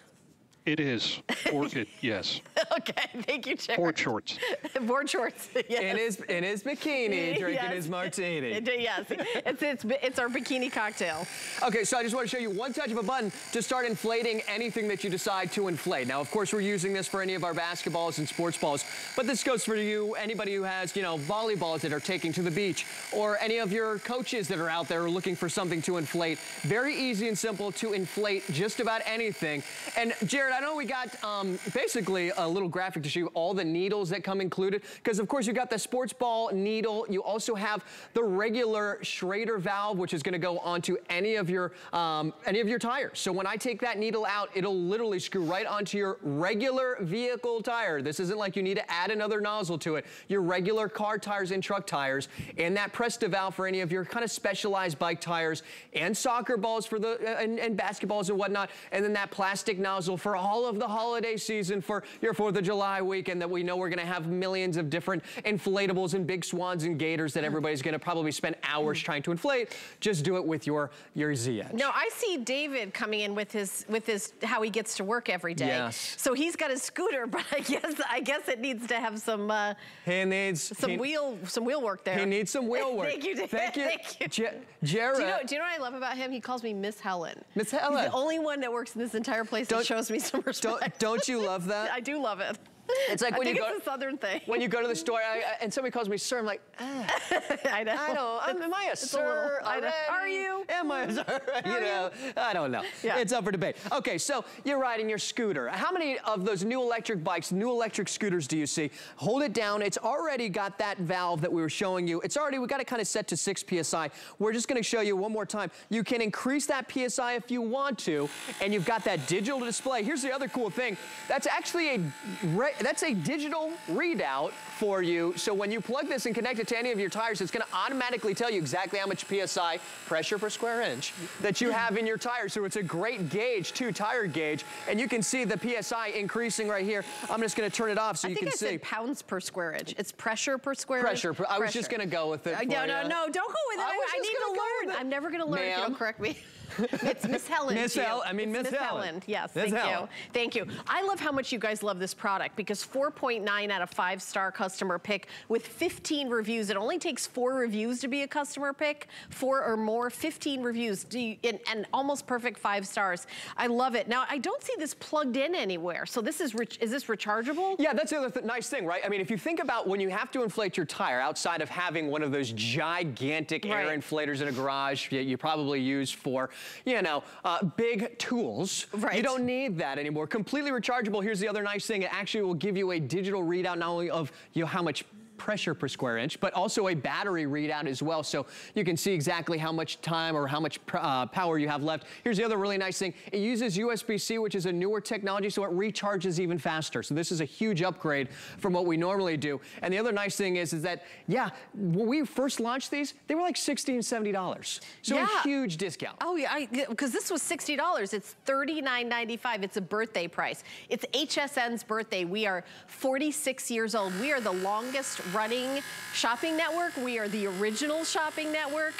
It is. orchid, *laughs* yes. okay, thank you, Jared. Board shorts. *laughs* Board shorts. *laughs* Yes. In his in his bikini, drinking Yes. his martini. It- yes, it's, it's it's our bikini cocktail. Okay, so I just want to show you one touch of a button to start inflating anything that you decide to inflate. Now, of course, we're using this for any of our basketballs and sports balls, but this goes for you, anybody who has, you know, volleyballs that are taking to the beach, or any of your coaches that are out there looking for something to inflate. Very easy and simple to inflate just about anything. And Jared, I know we got um, basically a little graphic to show you all the needles that come included, because of course you got the sports ball needle. You also have the regular Schrader valve, which is going to go onto any of your um, any of your tires. So when I take that needle out, it'll literally screw right onto your regular vehicle tire. This isn't like you need to add another nozzle to it. Your regular car tires and truck tires, and that Presta valve for any of your kind of specialized bike tires and soccer balls for the uh, and, and basketballs and whatnot, and then that plastic nozzle for all of the holiday season for your Fourth of July weekend that we know we're going to have millions of different inflatables and big swans and gators that everybody's going to probably spend hours trying to inflate. Just do it with your your Z Edge. No, I see David coming in with his with his how he gets to work every day. Yes. So he's got his scooter, *laughs* but I guess I guess it needs to have some uh, He needs some he, wheel some wheel work there. He needs some wheel *laughs* work. Thank you, David. Thank you. Thank you. Ja- Jared. Do you, know, do you know what I love about him? He calls me Miss Helen. Miss Helen. He's the only one that works in this entire place that Don't- shows me some respect. don't, don't you love that? *laughs* I do love it. It's like when you go- it's a southern thing. when you go to the *laughs* store I, I- and somebody calls me sir, I'm like, ah, *laughs* I know. I don't, I'm, am I a It's a little- sir? Are you? Am I a sir? *laughs* you know, I don't know. Yeah. It's up for debate. Okay, so you're riding your scooter. How many of those new electric bikes, new electric scooters do you see? Hold it down. It's already got that valve that we were showing you. It's already, we got it kind of set to 6 PSI. We're just going to show you one more time. You can increase that PSI if you want to, and you've got that digital display. Here's the other cool thing. That's actually a, that's a digital readout for you. So when you plug this and connect it to any of your tires, it's going to automatically tell you exactly how much PSI, pressure per square inch, that you have in your tire. So it's a great gauge, too, tire gauge. And you can see the PSI increasing right here. I'm just going to turn it off so I you think can I see. said pounds per square inch. It's pressure per square Pressure. inch. per- I was just going to go with it. Uh, no, no, no, don't go with it. I I, I need gonna to learn. I'm never going to learn if you don't correct me. *laughs* *laughs* it's Miss Helen. Miss to you. Hel- I mean, Miss Helen. Yes, Miss thank Helen. you. Thank you. I love how much you guys love this product because 4.9 out of 5 star customer pick with 15 reviews. It only takes four reviews to be a customer pick, four or more, 15 reviews, Do you- and, and almost perfect five stars. I love it. Now, I don't see this plugged in anywhere. So this is, is this rechargeable? Yeah, that's the other th- nice thing, right? I mean, if you think about when you have to inflate your tire outside of having one of those gigantic air inflators in a garage that you probably use for, you know, uh, big tools. Right. You don't need that anymore. Completely rechargeable. Here's the other nice thing. It actually will give you a digital readout not only of you know, how much pressure per square inch, but also a battery readout as well. So you can see exactly how much time or how much uh, power you have left. Here's the other really nice thing. It uses USB-C, which is a newer technology, so it recharges even faster. So this is a huge upgrade from what we normally do. And the other nice thing is, is that, yeah, when we first launched these, they were like $60 and $70. So Yeah. a huge discount. Oh yeah, because this was sixty dollars. It's thirty nine ninety five. It's a birthday price. It's HSN's birthday. We are forty six years old. We are the longest running shopping network. We are the original shopping network.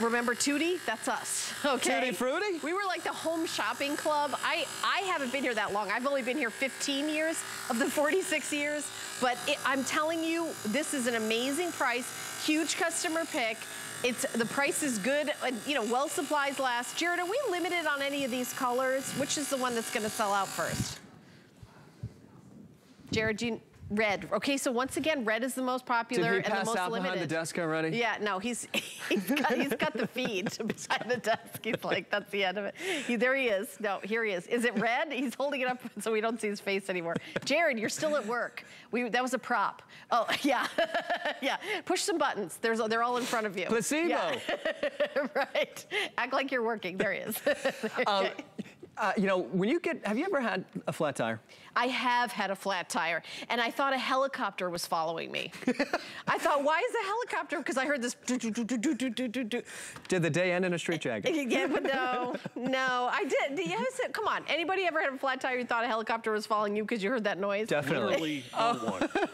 Remember Tootie? That's us. *laughs* Okay. Tutti Frutti? We were like the home shopping club. I I haven't been here that long. I've only been here 15 years of the 46 years. But it, I'm telling you, this is an amazing price. Huge customer pick. It's the price is good. uh, You know, well supplies last. Jared, are we limited on any of these colors? Which is the one that's going to sell out first? Jared, do you, red. Okay, so once again, red is the most popular and the pass most out limited. behind the desk already? Yeah, no, he's *laughs* he's got, he's got the feed *laughs* beside the desk. He's like, that's the end of it. He, there he is. No, here he is. Is it red? He's holding it up *laughs* so we don't see his face anymore. Jared, you're still at work. We that was a prop. Oh yeah, yeah. Push some buttons. There's they're all in front of you. Placebo. Yeah. right. Act like you're working. There he is. Um, uh, you know, when you get, have you ever had a flat tire? I have had a flat tire and I thought a helicopter was following me. *laughs* I thought, why is a helicopter? Because I heard this do, do, do, do, do, do, do. Did the day end in a street jacket? *laughs* yeah, but no, *laughs* no, I did. Yes, come on. Anybody ever had a flat tire? You thought a helicopter was following you because you heard that noise? Definitely. Literally oh. one.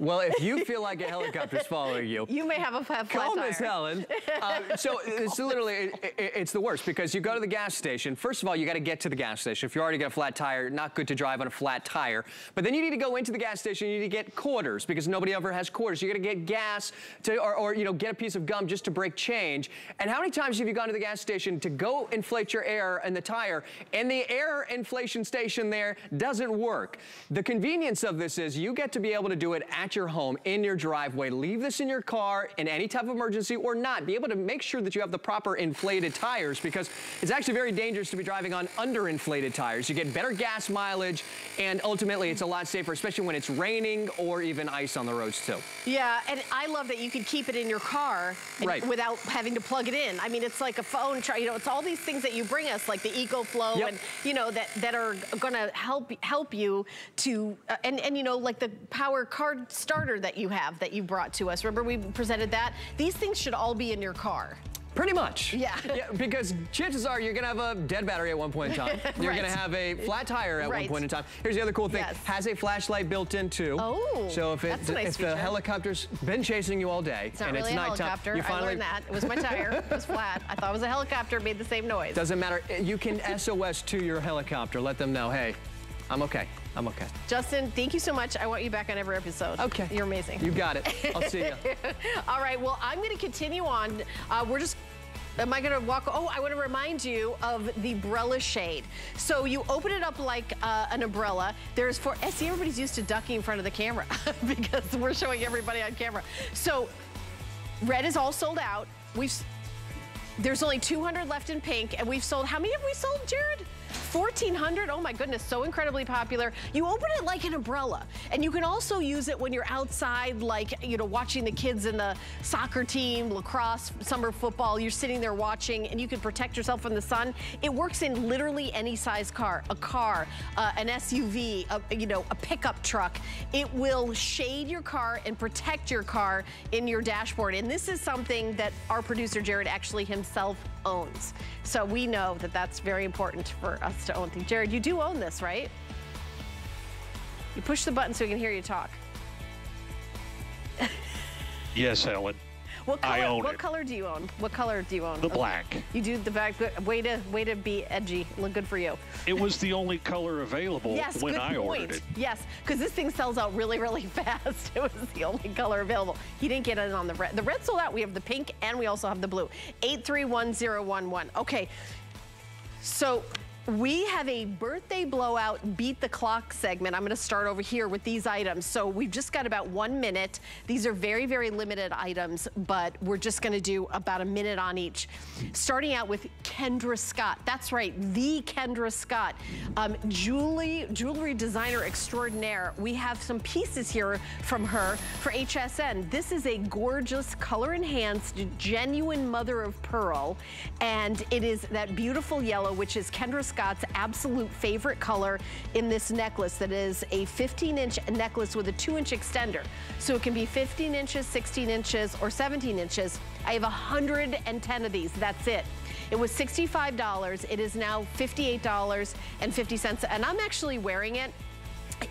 Well, if you feel like a helicopter's following you, You may have a flat Call. Miss Helen. *laughs* Uh, so it's literally, it, it- it's the worst because you go to the gas station. First of all, you got to get to the gas station. If you already got a flat tire, not good to drive on a flat tire. But then you need to go into the gas station. You need to get quarters because nobody ever has quarters. You got to get gas to, or, or you know, get a piece of gum just to break change. And how many times have you gone to the gas station to go inflate your air in the tire, and the air inflation station there doesn't work? The convenience of this is you get to be able to do it at your home, in your driveway. Leave this in your car in any type of emergency or not. Be able to make sure that you have the proper inflated tires because it's actually very dangerous to be driving on underinflated tires. You get better gas mileage, and ultimately it's a lot safer, especially when it's raining or even ice on the roads too. Yeah, and I love that you can keep it in your car Right. without having to plug it in. I mean, it's like a phone, you know, it's all these things that you bring us, like the EcoFlow, Yep. and you know that that are going to help help you to, uh, and and you know, like the power card starter that you have that you brought to us. Remember we presented that? These things should all be in your car. Pretty much. Yeah. because chances are you're going to have a dead battery at one point in time. *laughs* You're Right. going to have a flat tire at one point in time. Here's the other cool thing. Yes. Has a flashlight built in too. Oh, So if, it, nice if the feature. helicopter's been chasing you all day It's and really it's a nighttime, helicopter. you I finally learned that. It was my tire. it was flat. I thought it was a helicopter. Made the same noise. doesn't matter. You can *laughs* SOS to your helicopter. Let them know, hey, I'm okay. I'm okay. Justin, thank you so much. I want you back on every episode. Okay. You're amazing. You got it. I'll see you. *laughs* All right, well, I'm going to continue on. Uh, we're just. Am I gonna walk? Oh, I want to remind you of the umbrella shade. So you open it up like uh, an umbrella. There's for. I see everybody's used to ducking in front of the camera *laughs* because we're showing everybody on camera. So red is all sold out. We've. There's only 200 left in pink, and we've sold. How many have we sold, Jared? 1,400. Oh my goodness, so incredibly popular. You open it like an umbrella, and you can also use it when you're outside, like you know, watching the kids in the soccer team, lacrosse, summer football. You're sitting there watching, and you can protect yourself from the sun. It works in literally any size car, a car, uh, an SUV, a, you know, a pickup truck. It will shade your car and protect your car in your dashboard. And this is something that our producer Jared actually himself owns. So we know that that's very important for us to own things. Jared, you do own this, right? You push the button so we can hear you talk. Yes, Helen. What color, I own what it. color do you own? What color do you own? The Okay. black. You do the black. Way to way to be edgy. Look good for you. It was the only color available Yes, when I point. ordered it. Yes, because this thing sells out really, really *laughs* fast. It was the only color available. He didn't get it on the red. The red sold out. We have the pink and we also have the blue. 831011. Okay. So we have a birthday blowout beat the clock segment. I'm going to start over here with these items. So we've just got about one minute. These are very, very limited items, but we're just going to do about a minute on each. Starting out with Kendra Scott. That's right, the Kendra Scott. Um, jewelry, jewelry designer extraordinaire. We have some pieces here from her for HSN. This is a gorgeous color enhanced, genuine mother of pearl. And it is that beautiful yellow, which is Kendra Scott's absolute favorite color in this necklace that is a 15 inch necklace with a two inch extender. So it can be 15 inches, 16 inches, or 17 inches. I have 110 of these, that's it. It was $65. It is now $58.50. And I'm actually wearing it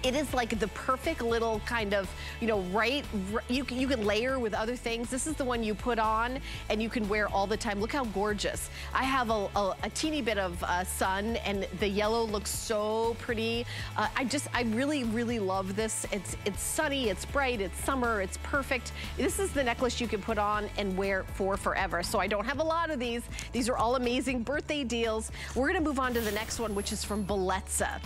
it is like the perfect little kind of, you know, right, you, can- you can layer with other things. This is the one you put on and you can wear all the time. Look how gorgeous. I have a, a, a teeny bit of uh, sun and the yellow looks so pretty. Uh, I just, I really, really love this. It's, it's sunny, it's bright, it's summer, it's perfect. This is the necklace you can put on and wear for forever. So I don't have a lot of these. These are all amazing birthday deals. We're gonna move on to the next one, which is from Bellezza.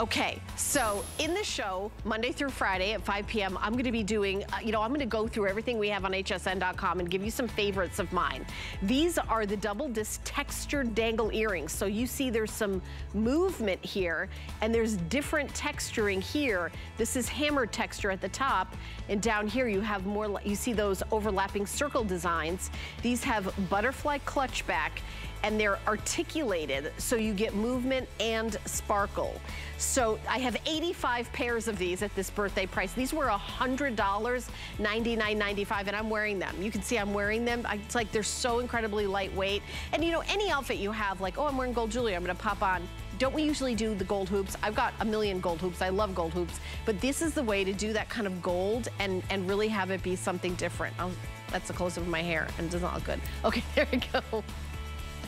Okay, so in the show, Monday through Friday at 5 p.m., I'm gonna be doing, uh, you know, I'm gonna go through everything we have on hsn.com and give you some favorites of mine. These are the double disc textured dangle earrings. So you see there's some movement here and there's different texturing here. This is hammer texture at the top and down here you have more, you see those overlapping circle designs. These have butterfly clutch back and they're articulated so you get movement and sparkle. So I have 85 pairs of these at this birthday price. These were $100, $99.95, and I'm wearing them. You can see I'm wearing them. It's like they're so incredibly lightweight. And you know, any outfit you have, like, oh, I'm wearing gold jewelry, I'm gonna pop on don't we usually do the gold hoops? I've got a million gold hoops. I love gold hoops. But this is the way to do that kind of gold and, and really have it be something different. I'll, that's the close-up of my hair and it does not look good. Okay, *laughs* there we go.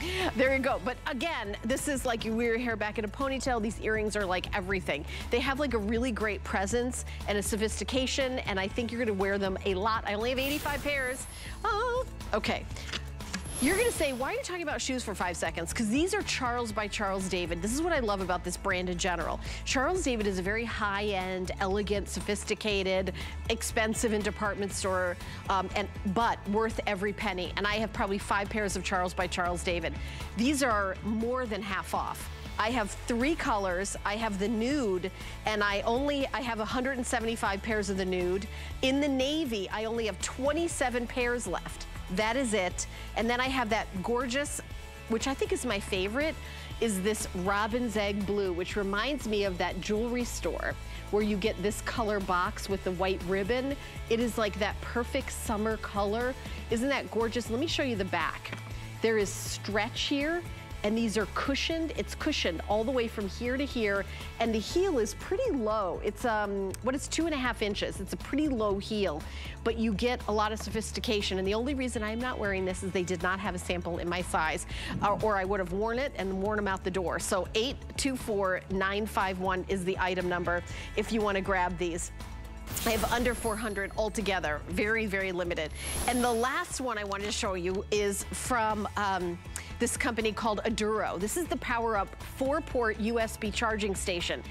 *laughs* There you go. But again, this is like you wear your hair back in a ponytail. These earrings are like everything. They have like a really great presence and a sophistication, and I think you're gonna wear them a lot. I only have 85 pairs. Oh, okay. You're gonna say, why are you talking about shoes for five seconds? Because these are Charles by Charles David. This is what I love about this brand in general. Charles David is a very high-end, elegant, sophisticated, expensive in department store, um, and but worth every penny. And I have probably five pairs of Charles by Charles David. These are more than half off. I have three colors. I have the nude, and I only, I have 175 pairs of the nude. In the navy, I only have 27 pairs left. That is it. And then I have that gorgeous, which I think is my favorite, is this robin's egg blue, which reminds me of that jewelry store where you get this color box with the white ribbon. It is like that perfect summer color. Isn't that gorgeous? Let me show you the back. There is stretch here and these are cushioned. It's cushioned all the way from here to here, and the heel is pretty low. It's um, what is two and a half inches. It's a pretty low heel, but you get a lot of sophistication. And the only reason I'm not wearing this is they did not have a sample in my size, uh, or I would have worn it and worn them out the door. So 824951 is the item number if you want to grab these. I have under 400 altogether, very, very limited. And the last one I wanted to show you is from um, this company called Aduro. This is the Power Up four-port USB charging station.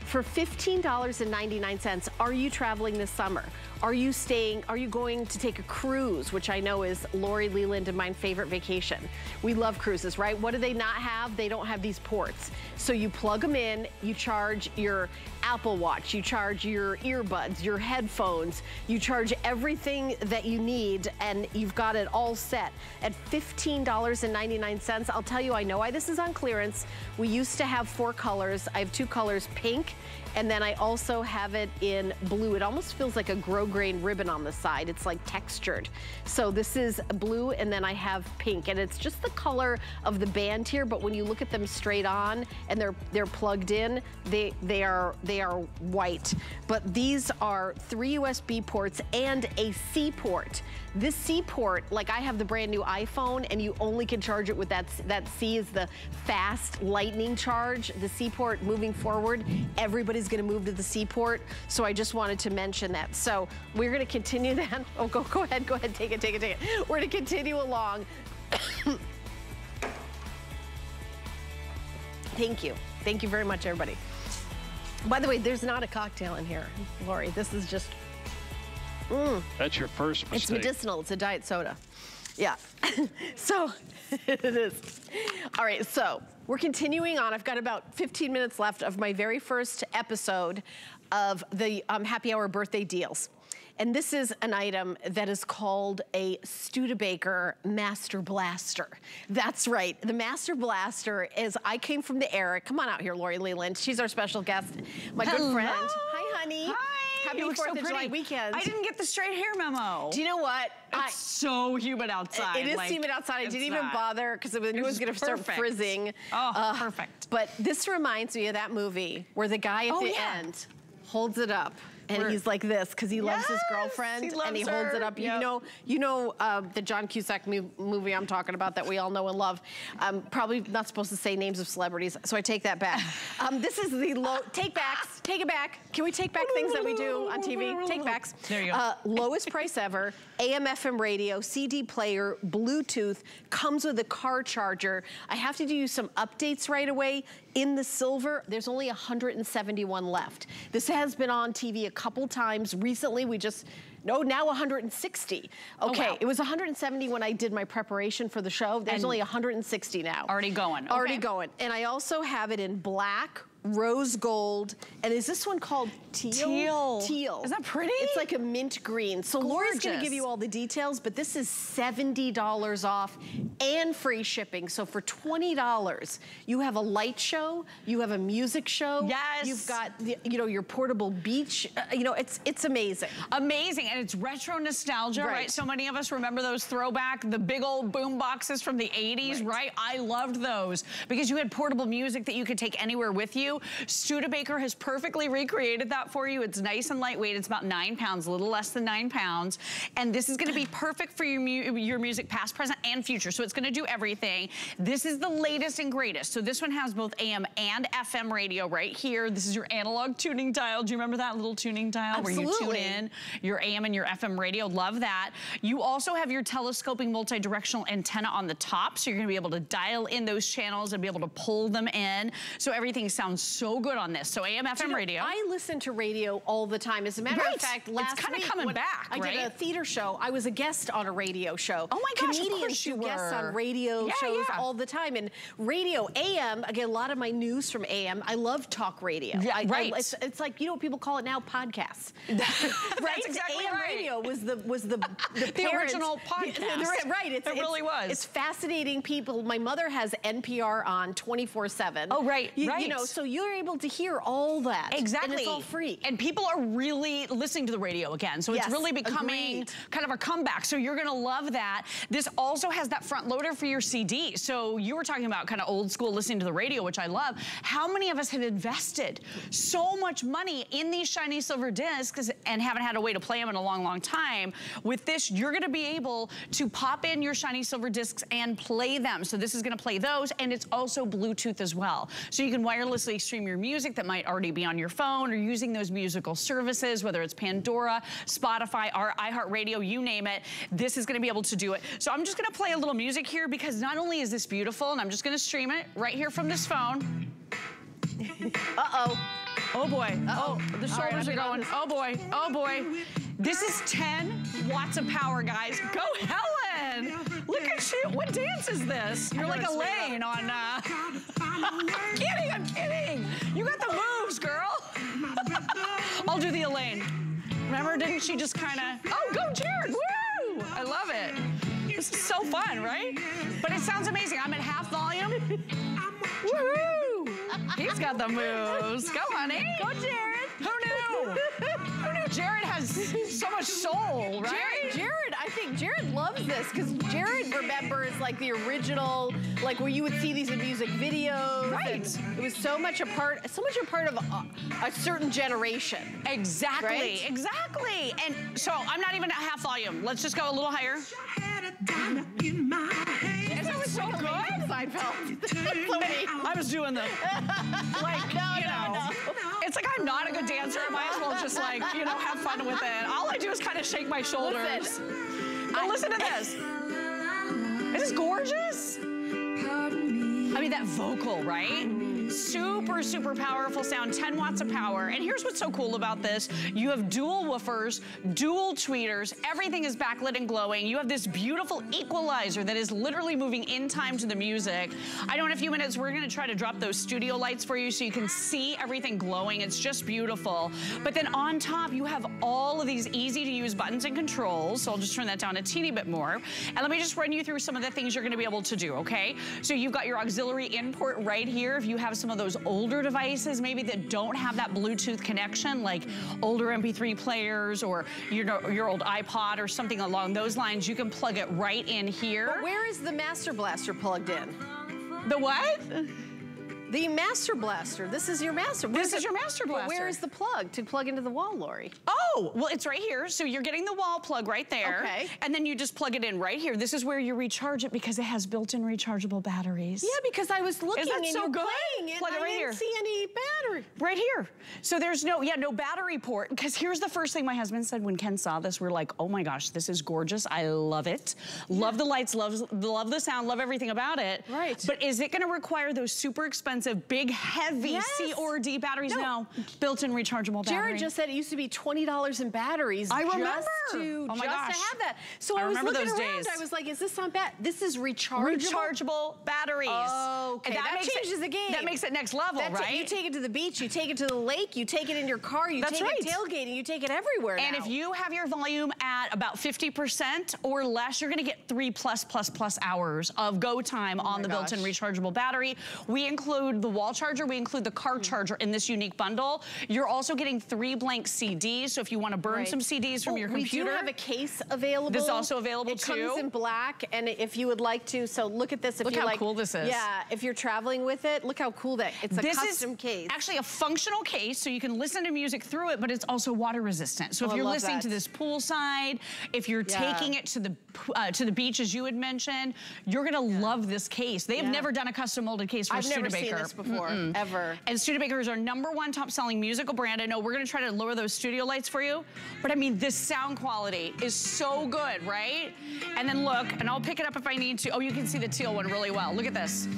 For $15.99, are you traveling this summer? Are you staying, are you going to take a cruise, which I know is Lori Leland and my favorite vacation. We love cruises, right? What do they not have? They don't have these ports. So you plug them in, you charge your Apple Watch, you charge your earbuds, your headphones, you charge everything that you need and you've got it all set at $15.99. I'll tell you, I know why this is on clearance. We used to have four colors. I have two colors, pink, and then I also have it in blue. It almost feels like a grosgrain ribbon on the side. It's like textured. So this is blue and then I have pink and it's just the color of the band here, but when you look at them straight on and they're they're plugged in, they they are they are white. But these are three USB ports and a C port. This C port, like I have the brand new iPhone and you only can charge it with that, that C is the fast lightning charge. The C port moving forward, everybody's gonna move to the C port. So I just wanted to mention that. So we're gonna continue *laughs* that. Oh, go, go ahead, go ahead, take it, take it, take it. We're gonna continue along. *coughs* Thank you. Thank you very much, everybody. By the way, there's not a cocktail in here, Lori. This is just, mm. That's your first mistake. It's medicinal. It's a diet soda. Yeah. *laughs* so *laughs* it is. All right. So we're continuing on. I've got about 15 minutes left of my very first episode of the um, Happy Hour birthday deals. And this is an item that is called a Studebaker Master Blaster. That's right. The Master Blaster is, I came from the era. Come on out here, Lori Leland. She's our special guest. My good friend. Hi, honey. Hi. Happy you look 4th so of July weekend. I didn't get the straight hair memo. Do you know what? It's so humid outside. It is like, humid outside. I didn't even not. bother because I knew it was going to start frizzing. Oh, perfect. But this reminds me of that movie where the guy at Oh, the yeah. end holds it up. And Where- he's like this because he loves his girlfriend he and he loves holds it her. up. You know, you know uh, the John Cusack movie I'm talking about that we all know and love. Um, probably not supposed to say names of celebrities, so I take that back. *laughs* um, this is the low take backs. Take it back. Can we take back things that we do on TV? Take backs. There you go. Uh, lowest price ever, AM FM radio, CD player, Bluetooth, comes with a car charger. I have to do you some updates right away. In the silver, there's only 171 left. This has been on TV a couple times. Recently, we just, no, now 160. Okay, wow. it was 170 when I did my preparation for the show. There's And only 160 now. Already going, Already okay. going. And I also have it in black, rose gold, and is this one called teal? Teal. Teal. Isn't that pretty? It's like a mint green. So Laura's gonna give you all the details, but this is $70 off and free shipping. So for $20, you have a light show, you have a music show. Yes. You've got, the, you know, your portable beach. Uh, you know, it's it's amazing. Amazing, and it's retro nostalgia, right. Right. So many of us remember those throwback, the big old boom boxes from the 80s, right. I loved those because you had portable music that you could take anywhere with you. Studebaker has perfectly recreated that for you. It's nice and lightweight. It's about nine pounds, a little less than nine pounds. And this is gonna be perfect for your, mu your music past, present, and future. So it's gonna do everything. This is the latest and greatest. So this one has both AM and FM radio right here. This is your analog tuning dial. Do you remember that little tuning dial where you tune in your AM and your FM radio? Love that. You also have your telescoping multi-directional antenna on the top. So you're gonna be able to dial in those channels and be able to pull them in. So everything sounds so good on this. So AM, FM You know, radio. I listen to radio all the time. As a matter Right. of fact, It's last kinda week coming back, I did a theater show. I was a guest on a radio show. Oh my gosh, of course you were. On radio Yeah, shows yeah. all the time. And radio AM, again, a lot of my news from AM. I love talk radio. Yeah, I, I- right. it's, it's like you know what people call it now podcasts. *laughs* right? exactly AM right. radio was the was the the, *laughs* The original the- *laughs* the- podcast. right. It's, It it's- really was. It's fascinating people. My mother has NPR on 24 seven. Oh, right, You, right. You know, so you're able to hear all that. Exactly. And it's all free. And people are really listening to the radio again. So it's really becoming agreed. kind of a comeback. So you're gonna love that. This also has that front loader for your CD. So you were talking about kind of old school listening to the radio, which I love. How many of us have invested so much money in these shiny silver discs and haven't had a way to play them in a long, long time? With this, you're gonna be able to pop in your shiny silver discs and play them. So this is gonna play those, and it's also Bluetooth as well. So you can wirelessly stream your music that might already be on your phone or using those musical services, whether it's Pandora, Spotify, or iHeartRadio, you name it. This is gonna be able to do it. So I'm just gonna play a little music here because not only is this beautiful, and I'm just gonna stream it right here from this phone. *laughs* Uh-oh. Oh boy. Oh, the All right, shoulders I've are going. Oh boy. Oh boy. This is 10 watts of power, guys. Go Helen! Look at you. What dance is this? You're like a Elaine on uh I'm kidding, I'm kidding. You got the moves, girl. *laughs* I'll do the Elaine. Remember, didn't she just kind of, oh, go Jared, woo! I love it. This is so fun, right? But it sounds amazing. I'm at half volume. *laughs* Woohoo! He's got the moves. Go, honey. Go, Jared. Who knew? *laughs* Who knew Jared has *laughs* so much soul, right? Jared, Jared, I think Jared loves this because Jared remembers like the original, like where you would see these in music videos. Right. It was so much a part, so much a part of a, a certain generation. Exactly, Right? exactly. And so I'm not even at half volume. Let's just go a little higher. Isn't so good? Seinfeld. so. *laughs* I was doing the, *laughs* like, No, you no, know. It's like I'm not a good dancer. I might as well just like, you know, have fun with it. All I do is kind of shake my shoulders. Listen. But listen to eh. this. Isn't this gorgeous? I mean, that vocal, right? Super, super powerful sound, 10 watts of power. And here's what's so cool about this. You have dual woofers, dual tweeters, everything is backlit and glowing. You have this beautiful equalizer that is literally moving in time to the music. I know in a few minutes, we're gonna try to drop those studio lights for you so you can see everything glowing. It's just beautiful. But then on top, you have all of these easy to use buttons and controls. So I'll just turn that down a teeny bit more. And let me just run you through some of the things you're gonna be able to do, okay? So you've got your auxiliary input right here. If you have some of those older devices, maybe that don't have that Bluetooth connection, like older MP3 players or your, your old iPod or something along those lines, you can plug it right in here. But where is the Master Blaster plugged in? the what? The Master Blaster. This is your Master. This is your Master Blaster. where is the plug to plug into the wall, Lori? Oh, well, it's right here. So you're getting the wall plug right there. Okay. And then you just plug it in right here. This is where you recharge it because it has built-in rechargeable batteries. Yeah, because I was looking and so you're good? playing it. Plug it and I right didn't here. see any battery. Right here. So there's no, yeah, no battery port. Because here's the first thing my husband said when Ken saw this. We're like, oh my gosh, this is gorgeous. I love it. Love the lights, love, love the sound, love everything about it. Right. But is it gonna require those super expensive expensive, big, heavy Yes. C or D batteries. No. No, built-in rechargeable battery. Jared just said it used to be twenty dollars in batteries. I just remember. to Oh my just gosh. to have that. So I I, was looking those around. days. I was like, is this not bad? This is rechargeable. rechargeable batteries. Oh, okay. And That makes changes it, the game. That makes it next level, That's it. right? You take it to the beach, you take it to the lake, you take it in your car, you That's take it right. tailgating, you take it everywhere And now. if you have your volume at about 50% or less, you're gonna get three plus plus plus hours of go time oh on the built-in rechargeable battery. We include the wall charger, we include the car charger in this unique bundle. You're also getting three blank CDs, so if you wanna burn Right. some CDs from Oh, your computer. We do have a case available. This is also available it too. comes in black, and if you would like to, so look at this. If Look you how like, cool this is. Yeah, if you're traveling with it, look how cool that. It's a this custom is case. actually a functional case, so you can listen to music through it, but it's also water resistant. So Oh, if you're listening to this poolside, if you're Yeah. taking it to the uh, to the beach, as you had mentioned, you're gonna love this case. They have Yeah. never done a custom molded case for I've never Studebaker. Seen this before, ever. And Studebaker is our number one top selling musical brand. I know we're gonna try to lower those studio lights for you, but I mean, this sound quality is so good, right? And then look, and I'll pick it up if I need to. Oh, you can see the teal one really well. Look at this.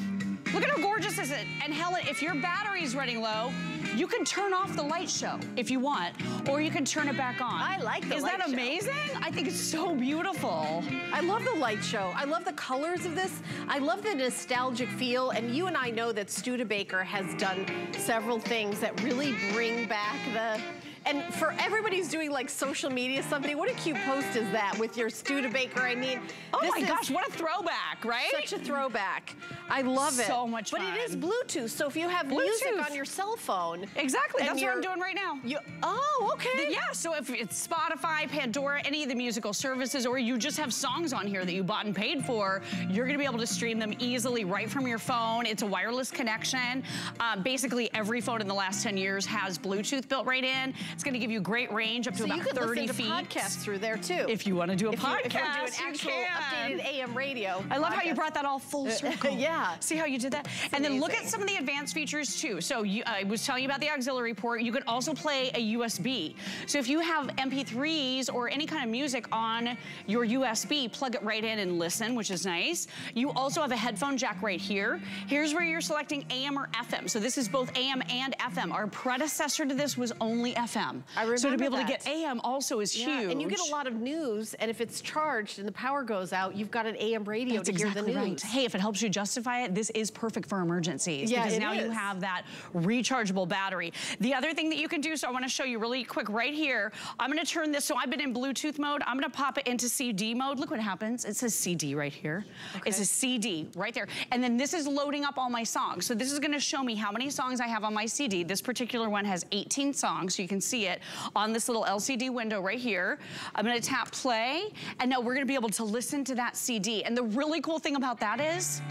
Look at how gorgeous is it? And Helen, if your battery's running low, you can turn off the light show if you want, or you can turn it back on. I like the Is that show. amazing? I think it's so beautiful. I love the light show. I love the colors of this. I love the nostalgic feel. And you and I know that Studebaker has done several things that really bring back the. And for everybody who's doing like social media something, what a cute post is that with your Studebaker? I mean, Oh this my gosh, what a throwback, right? Such a throwback. I love it. So much But it is. Bluetooth, so if you have music on your cell phone. Exactly, that's what I'm doing right now. You, oh, okay. Yeah, so if it's Spotify, Pandora, any of the musical services, or you just have songs on here that you bought and paid for, you're gonna be able to stream them easily right from your phone. It's a wireless connection. Um, basically, every phone in the last 10 years has Bluetooth built right in. It's gonna give you great range up to So about you could 30 listen to feet. podcasts through there too. If you wanna do a if you- if you're doing podcast, you actual can. updated AM radio. I love how you brought that all full uh, circle. *laughs* Yeah. See how you did that? and then look at some of the advanced features too. So you, I was telling you about the auxiliary port. You can also play a USB. So if you have MP3s or any kind of music on your USB, plug it right in and listen, which is nice. You also have a headphone jack right here. Here's where you're selecting AM or FM. So this is both AM and FM. Our predecessor to this was only FM. I So to be remember able to get. AM also is Yeah, huge. and you get a lot of news, and if it's charged and the power goes out, you've got an AM radio That's to hear the news. right. Hey, if it helps you justify it, this is perfect for emergencies Yeah, because now you have that rechargeable battery. The other thing that you can do, so I want to show you really quick right here. I'm going to turn this, so I've been in Bluetooth mode. I'm going to pop it into CD mode. Look what happens. It says CD right here. It says CD right there. And then this is loading up all my songs. So this is going to show me how many songs I have on my CD. This particular one has 18 songs, so you can see it on this little LCD window right here. I'm to tap play, and now we're to be able to listen to that CD. And the really cool thing about that is,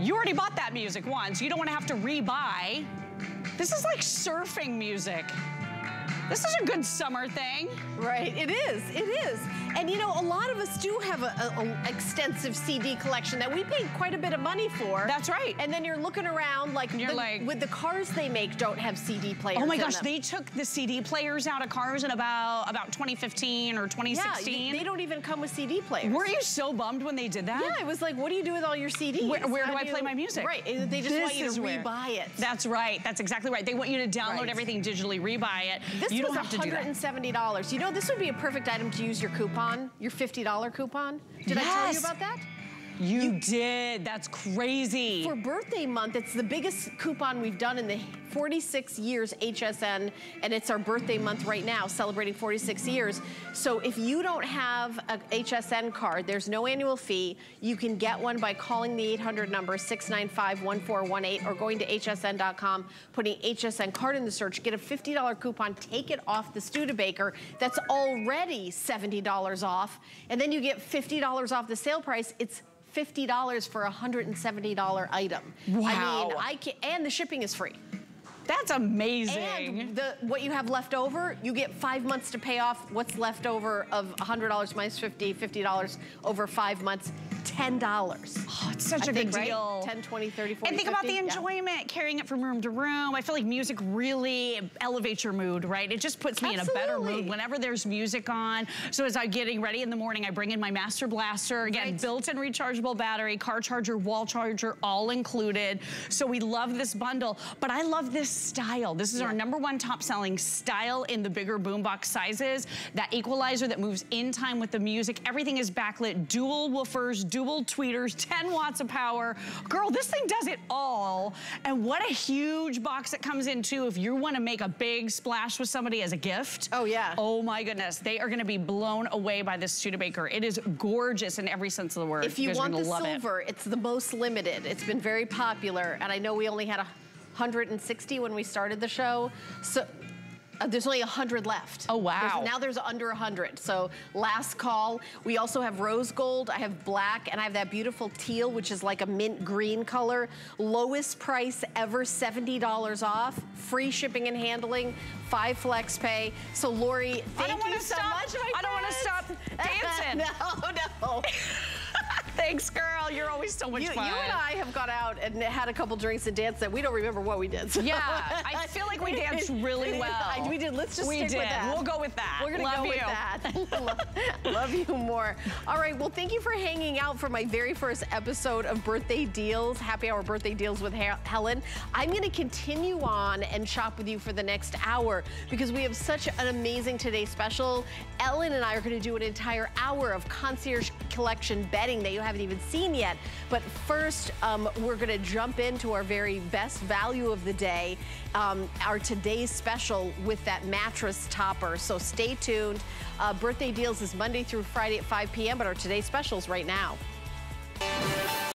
you already bought that music once. You don't want to have to rebuy. This is like surfing music. This is a good summer thing. Right, it is, it is. And you know, a lot of us do have a, a- a extensive CD collection that we paid quite a bit of money for. That's right. And then you're looking around like, the- like- with the cars they make don't have CD players Oh my gosh, them. they took the CD players out of cars in about about 2015 or 2016. yeah, 2016. they don't even come with CD players. Were you so bummed when they did that? Yeah, it was like, what do you do with all your CDs? Where, where do I play my music? Right, they just This want you to where- rebuy it. That's right. That's exactly right. They want you to download Right. everything digitally, rebuy it. This you was don't have to do that. $170. You know, this would be a perfect item to use your coupon, your $50 coupon. Did I tell you about that? You, did. That's crazy. For birthday month, it's the biggest coupon we've done in the 46 years HSN, and it's our birthday month right now, celebrating 46 years. So if you don't have a HSN card, there's no annual fee. You can get one by calling the 800 number 695-1418 or going to hsn.com, putting HSN card in the search, get a $50 coupon, take it off the Studebaker. That's already $70 off. And then you get $50 off the sale price. It's $50 for a $170 item. I Wow. mean, I can, and the shipping is free. That's amazing. And the what you have left over, you get five months to pay off what's left over of $100 minus 50, $50 over five months, $10. Oh, it's such I a think, good right? deal. 10, 20, 30, 40, And think about 50, the yeah. enjoyment, carrying it from room to room. I feel like music really elevates your mood, right? It just puts me in a better mood whenever there's music on. So as I'm getting ready in the morning, I bring in my Master Blaster. Again, Right. built-in rechargeable battery, car charger, wall charger, all included. So we love this bundle, but I love this style. This is our number one top selling style in the bigger boombox sizes. That equalizer that moves in time with the music. Everything is backlit, dual woofers, dual tweeters, *laughs* 10 watts of power. Girl, this thing does it all. And what a huge box it comes in too if you want to make a big splash with somebody as a gift. Oh, yeah. Oh my goodness. They are going to be blown away by this Studebaker. It is gorgeous in every sense of the word. If you are want the love it. silver, it's the most limited. It's been very popular, and I know we only had a 160 when we started the show. So uh, there's only 100 left. Oh, wow. There's- now there's under 100. So last call. We also have rose gold, I have black, and I have that beautiful teal, which is like a mint green color. Lowest price ever, $70 off. Free shipping and handling, five flex pay. So Lori, thank you so stop- much, I don't wanna friends. stop dancing. *laughs* no, no. *laughs* Thanks, girl. You're always so much You, you and I have gone out and had a couple drinks and danced that we don't remember what we did. so- Yeah, I feel like we danced really *laughs* well. I- we did. Let's just We stick did. with that. We'll go with that. We're gonna Love go with you. that. love, love you more. All right. Well, thank you for hanging out for my very first episode of Birthday Deals, Happy Hour Birthday Deals with Helen. I'm going to continue on and shop with you for the next hour because we have such an amazing today special. Ellen and I are going to do an entire hour of concierge collection bedding that you haven't even seen yet. But first, um, we're going to jump into our very best value of the day, um, our today's special with that mattress topper. So stay tuned. Uh, birthday deals is Monday through Friday at 5 p.m., but our today's specials right now.